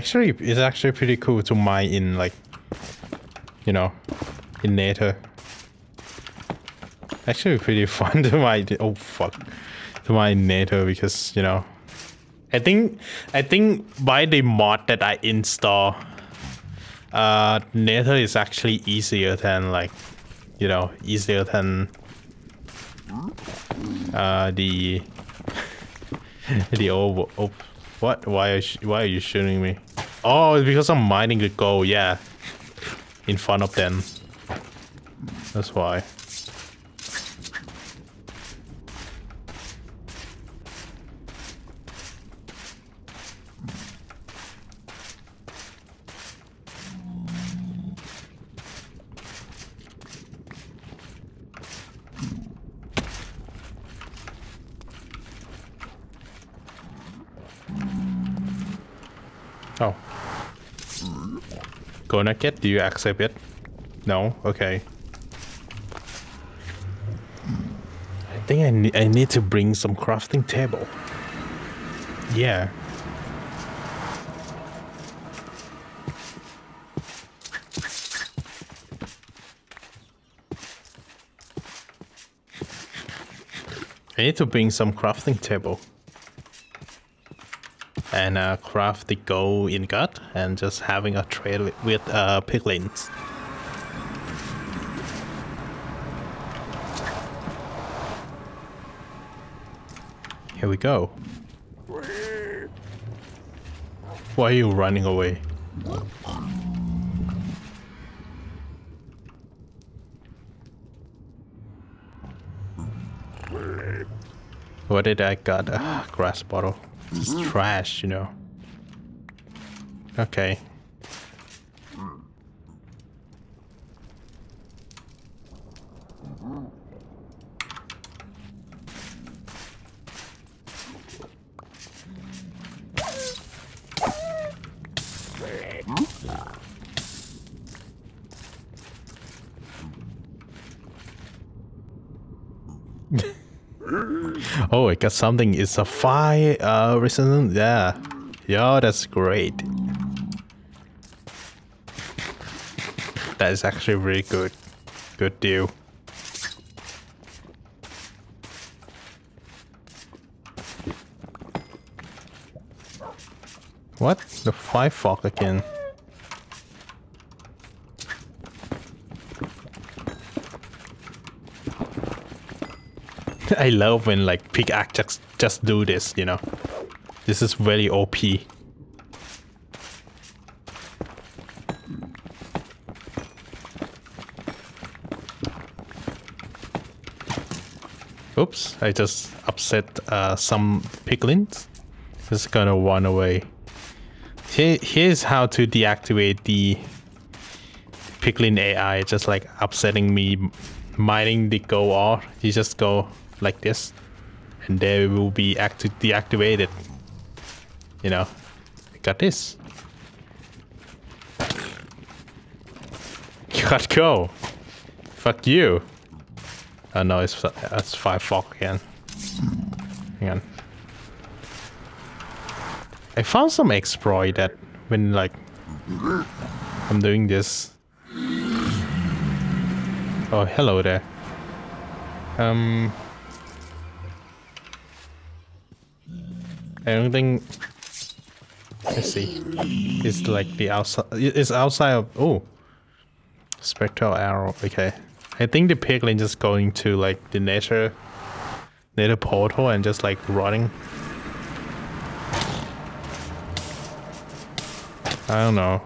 Actually, it's actually pretty cool to mine in like, you know, in Nether. Actually, pretty fun to mine. Oh fuck, to mine Nether because you know, I think I think by the mod that I install, uh, Nether is actually easier than like, you know, easier than uh the the old, old what? Why are, why are you shooting me? Oh, it's because I'm mining the gold, yeah. In front of them. That's why. Oh. Go naked, do you accept it? No? Okay. I think I, ne I need to bring some crafting table. Yeah. I need to bring some crafting table and uh, craft the gold ingot and just having a trade with, uh, piglins. Here we go. Why are you running away? What did I got? A grass bottle. It's trash, you know. Okay. I got something. It's a fire uh, resistant. Yeah. Yeah, that's great. That is actually really good. Good deal. What? The five fog again. I love when like pickaxe just, just do this, you know. This is very OP. Oops, I just upset uh, some piglins. Just gonna run away. Here, here's how to deactivate the piglin AI, just like upsetting me mining the gold ore. You just go like this and they will be acti deactivated. You know I got this. Got go. Fuck you. Oh no it's that's five fuck again. Hang on. I found some exploit that when like I'm doing this. Oh hello there. Um I don't think. Let's see. It's like the outside. It's outside of. Oh. Spectral arrow. Okay. I think the piglin just going to like the nether, nether portal and just like running. I don't know.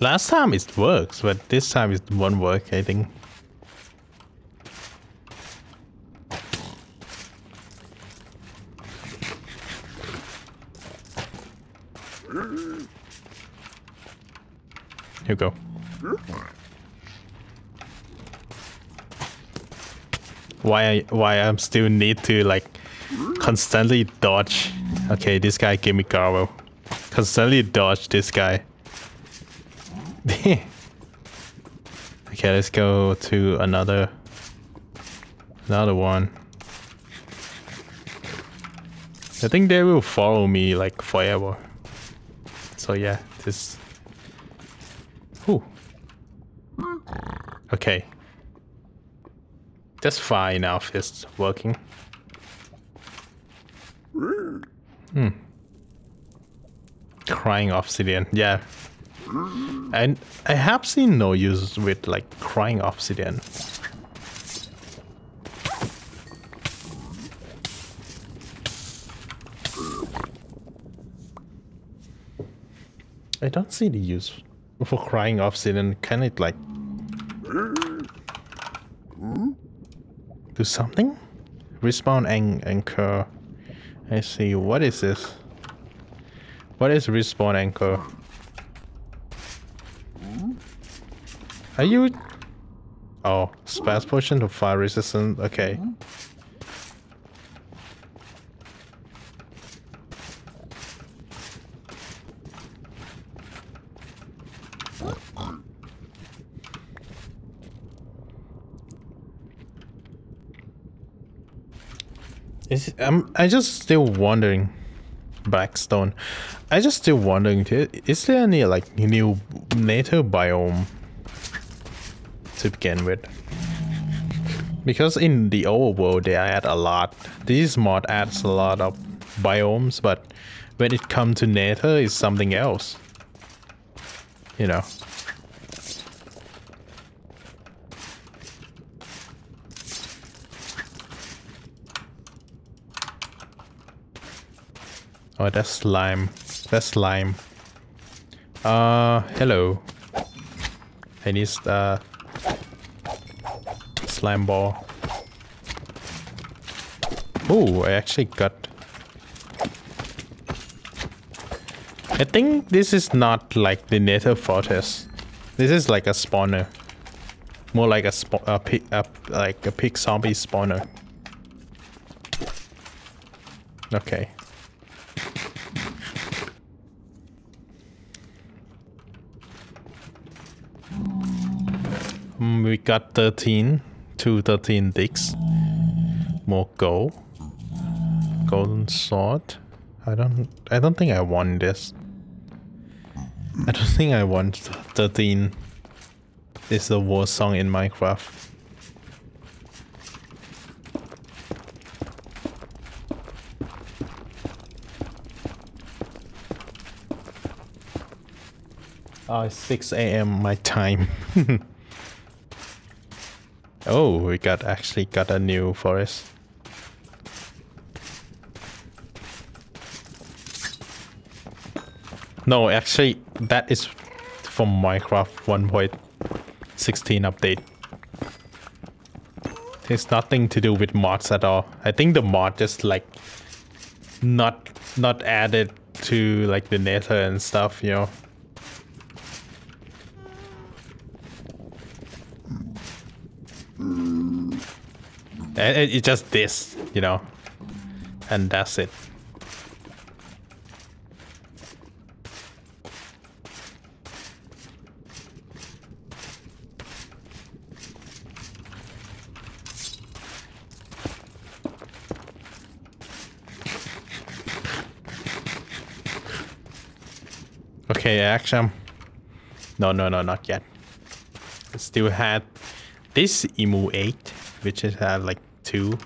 Last time it works, but this time it won't work, I think. Here go. Why I why I'm still need to like constantly dodge. Okay, this guy gave me garbo. Constantly dodge this guy. okay, let's go to another another one. I think they will follow me like forever. So yeah, this. Ooh. Okay. That's fine if it's working. Hmm. Crying obsidian, yeah. And I have seen no use with like crying obsidian. I don't see the use for crying obsidian. Can it like do something? Respawn an anchor. I see. What is this? What is respawn anchor? Are you? Oh, splash potion to fire resistant. Okay. Is I'm I just still wondering, Blackstone. I just still wondering. Is there any like new native biome to begin with? Because in the old world they add a lot. This mod adds a lot of biomes, but when it comes to Nether, it's something else. You know. Oh, that's slime. That's slime. Uh, hello. I need uh slime ball. Oh, I actually got. I think this is not like the Nether Fortress. This is like a spawner. More like a, sp a pig, a, like a pig zombie spawner. Okay. Mm, we got 13 to 13 dicks. More gold. Golden sword. I don't I don't think I want this. I don't think I want 13. This is the worst song in Minecraft. Oh, it's 6 a.m. my time. oh, we got actually got a new forest. No, actually, that is from Minecraft 1.16 update. It's nothing to do with mods at all. I think the mod just like not not added to like the nether and stuff, you know. Mm. And it- it's just this, you know, and that's it. Okay, action. No, no, no, not yet. Still had this Emu 8, which it had like two.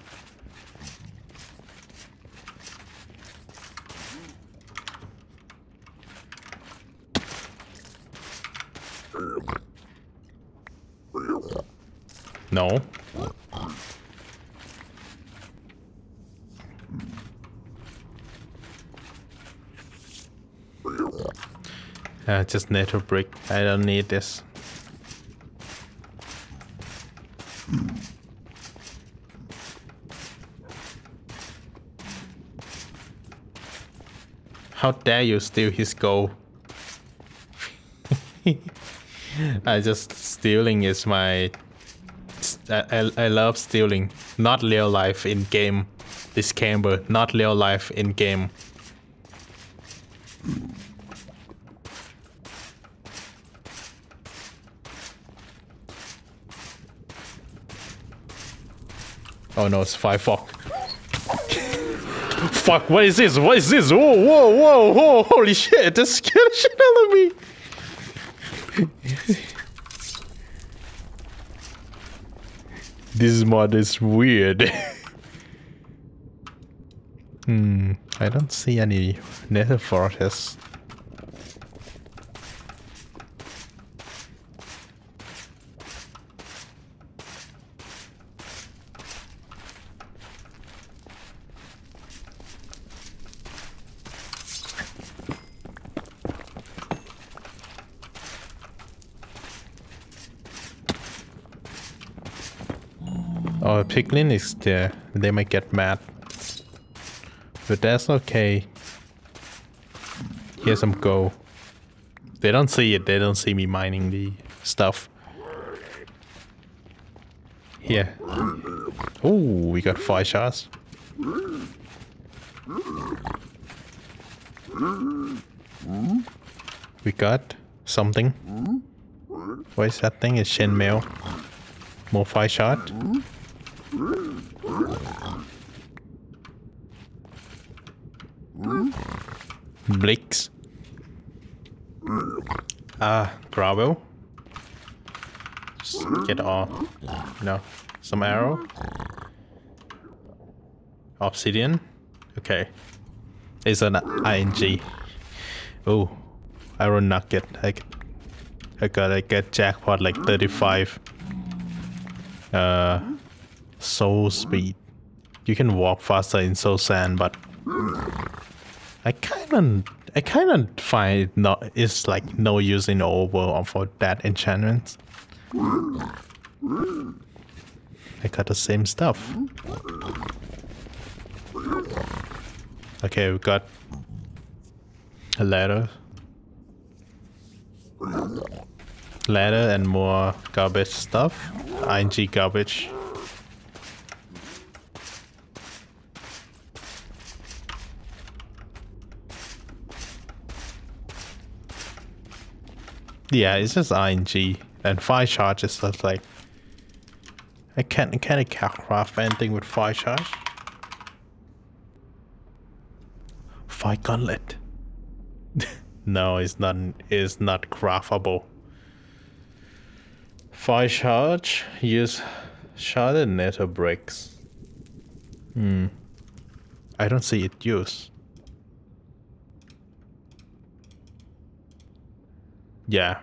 No. Uh, just nether brick. I don't need this. How dare you steal his gold? I just stealing is my. I, I, I love stealing. Not real life in game. This camber, not real life in game. Oh no, it's five fox. fuck? What is this? What is this? Whoa, whoa, whoa, whoa! Holy shit! That scared the shit out of me. this mod is weird. hmm. I don't see any nether forests. Oh, Piglin is there. They might get mad. But that's okay. Here's some go. They don't see it. They don't see me mining the stuff. Here. Oh, we got five shots. We got something. What is that thing? It's chainmail. More five shot. Blix. Ah, gravel. Just get all, you know, some arrow. Obsidian. Okay. It's an ING. Oh, iron nugget. I, I gotta get jackpot like 35. Uh, soul speed. You can walk faster in soul sand, but I kind of, I kind of find not it's like no use in the overworld for that enchantment. I got the same stuff. Okay, we got a ladder. Ladder and more garbage stuff. ING garbage. Yeah, it's just ING and fire charges. That's like I can't can I craft anything with fire charge. Five gauntlet. no, it's not. It's not craftable. Fire charge. Use sharded nether bricks. Hmm. I don't see it used. Yeah.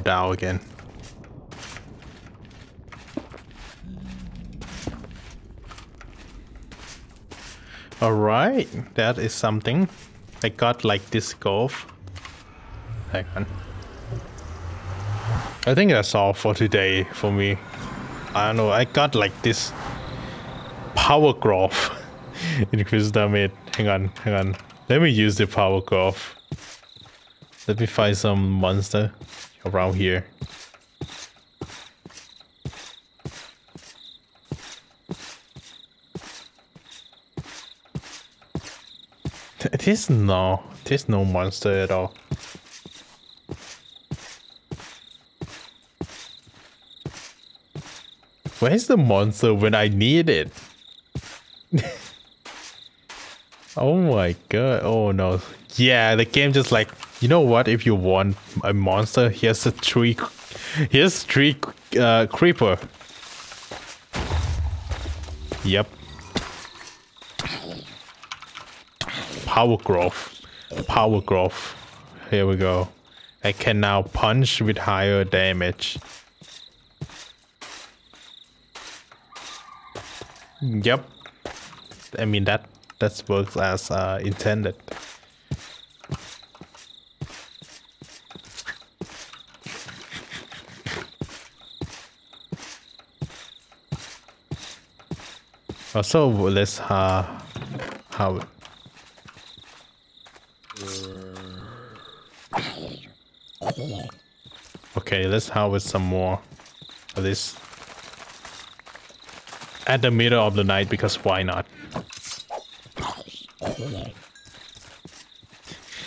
Down again. Alright, that is something. I got like this golf. Hang on. I think that's all for today for me. I don't know, I got like this power growth. Increase damage. Hang on, hang on. Let me use the power growth. Let me find some monster around here. It is no, is no monster at all. Where's the monster when I need it? oh my god, oh no. Yeah, the game just like you know what? If you want a monster, here's a tree. Here's tree uh, creeper. Yep. Power growth. Power growth. Here we go. I can now punch with higher damage. Yep. I mean that that works as uh, intended. Uh, so let's uh, how how. Okay, let's harvest some more of this at the middle of the night because why not?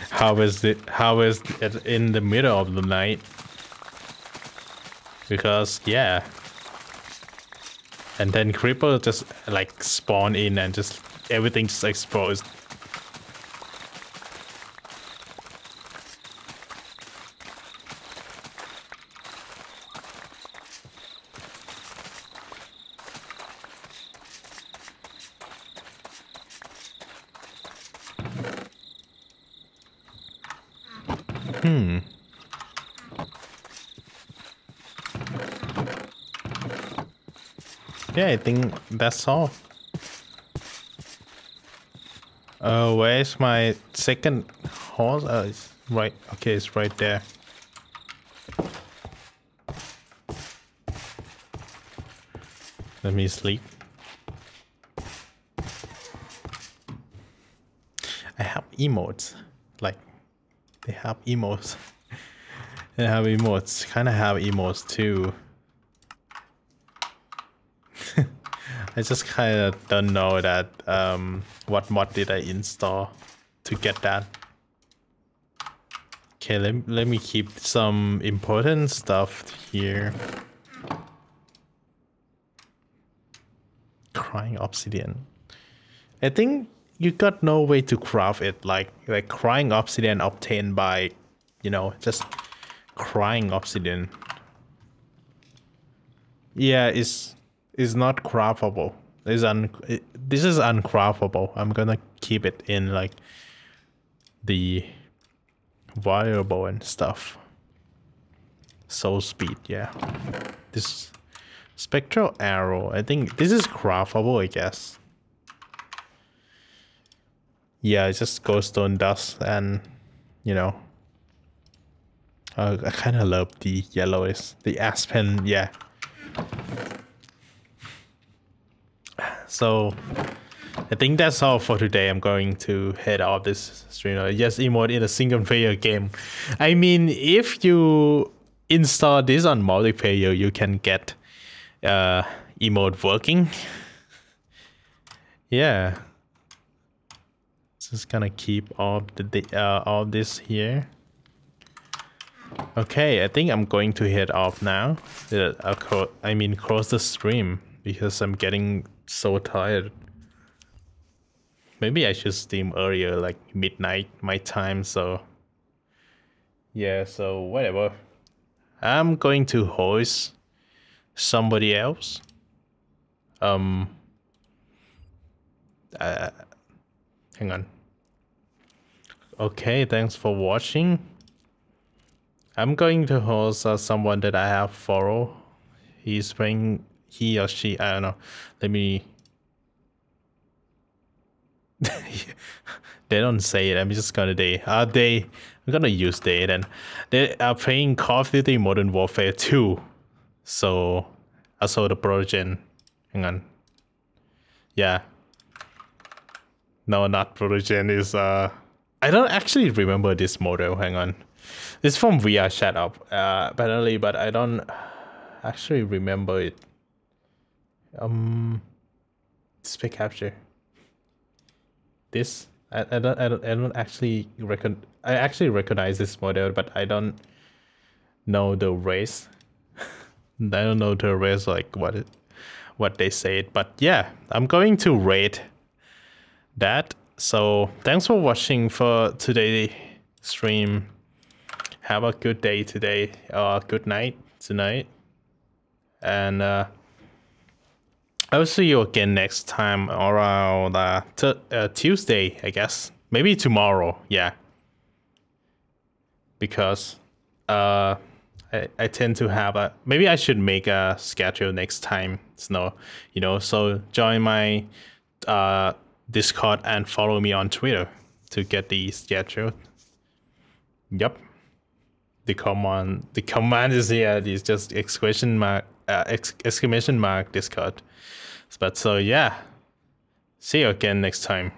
How is it How is it in the middle of the night because yeah and then creeper just like spawn in and just everything just explodes. Yeah, I think that's all. Uh, where's my second horse? Uh, it's right. Okay, it's right there. Let me sleep. I have emotes. Like, they have emotes. They have emotes. Kind of have emotes too. I just kind of don't know that um, what mod did I install to get that. Okay, let, let me keep some important stuff here. Crying obsidian. I think you got no way to craft it like like crying obsidian obtained by you know just crying obsidian. Yeah, it's is not craftable. Is un it, this is uncraftable. I'm gonna keep it in like the variable and stuff. Soul speed, yeah. This spectral arrow. I think this is craftable, I guess. Yeah, it's just glowstone dust and you know. Uh, I kind of love the yellowish, the aspen, yeah. So I think that's all for today. I'm going to head off this stream. Yes, emote in a single player game. I mean, if you install this on multiplayer, you can get uh, emote working. yeah. Just gonna keep all the uh, all this here. Okay, I think I'm going to head off now. Uh, I mean, close the stream because I'm getting so tired. Maybe I should stream earlier, like midnight my time, so yeah, so whatever. I'm going to host somebody else. Um uh, hang on. Okay, thanks for watching. I'm going to host uh, someone that I have follow. He's playing he or she, I don't know. Let me. they don't say it. I'm just gonna they. Uh, they. I'm gonna use they then. They are playing Call of Duty Modern Warfare 2. So, I saw the Protogen. Hang on. Yeah. No, not Protogen. Is uh. I don't actually remember this model. Hang on. It's from VR Shut Up, uh, apparently, but I don't actually remember it. Um, display capture. This I, I don't I don't I don't actually reckon I actually recognize this model, but I don't know the race. I don't know the race like what it what they said, but yeah, I'm going to rate that. So thanks for watching for today stream. Have a good day today or good night tonight. And uh I'll see you again next time around uh, uh, Tuesday, I guess. Maybe tomorrow, yeah. Because uh, I, I tend to have a... Maybe I should make a schedule next time. So, you know, so join my uh, Discord and follow me on Twitter to get the schedule. Yep. The command, the command is here. It's just exclamation mark, uh, exclamation mark Discord. But so yeah, see you again next time.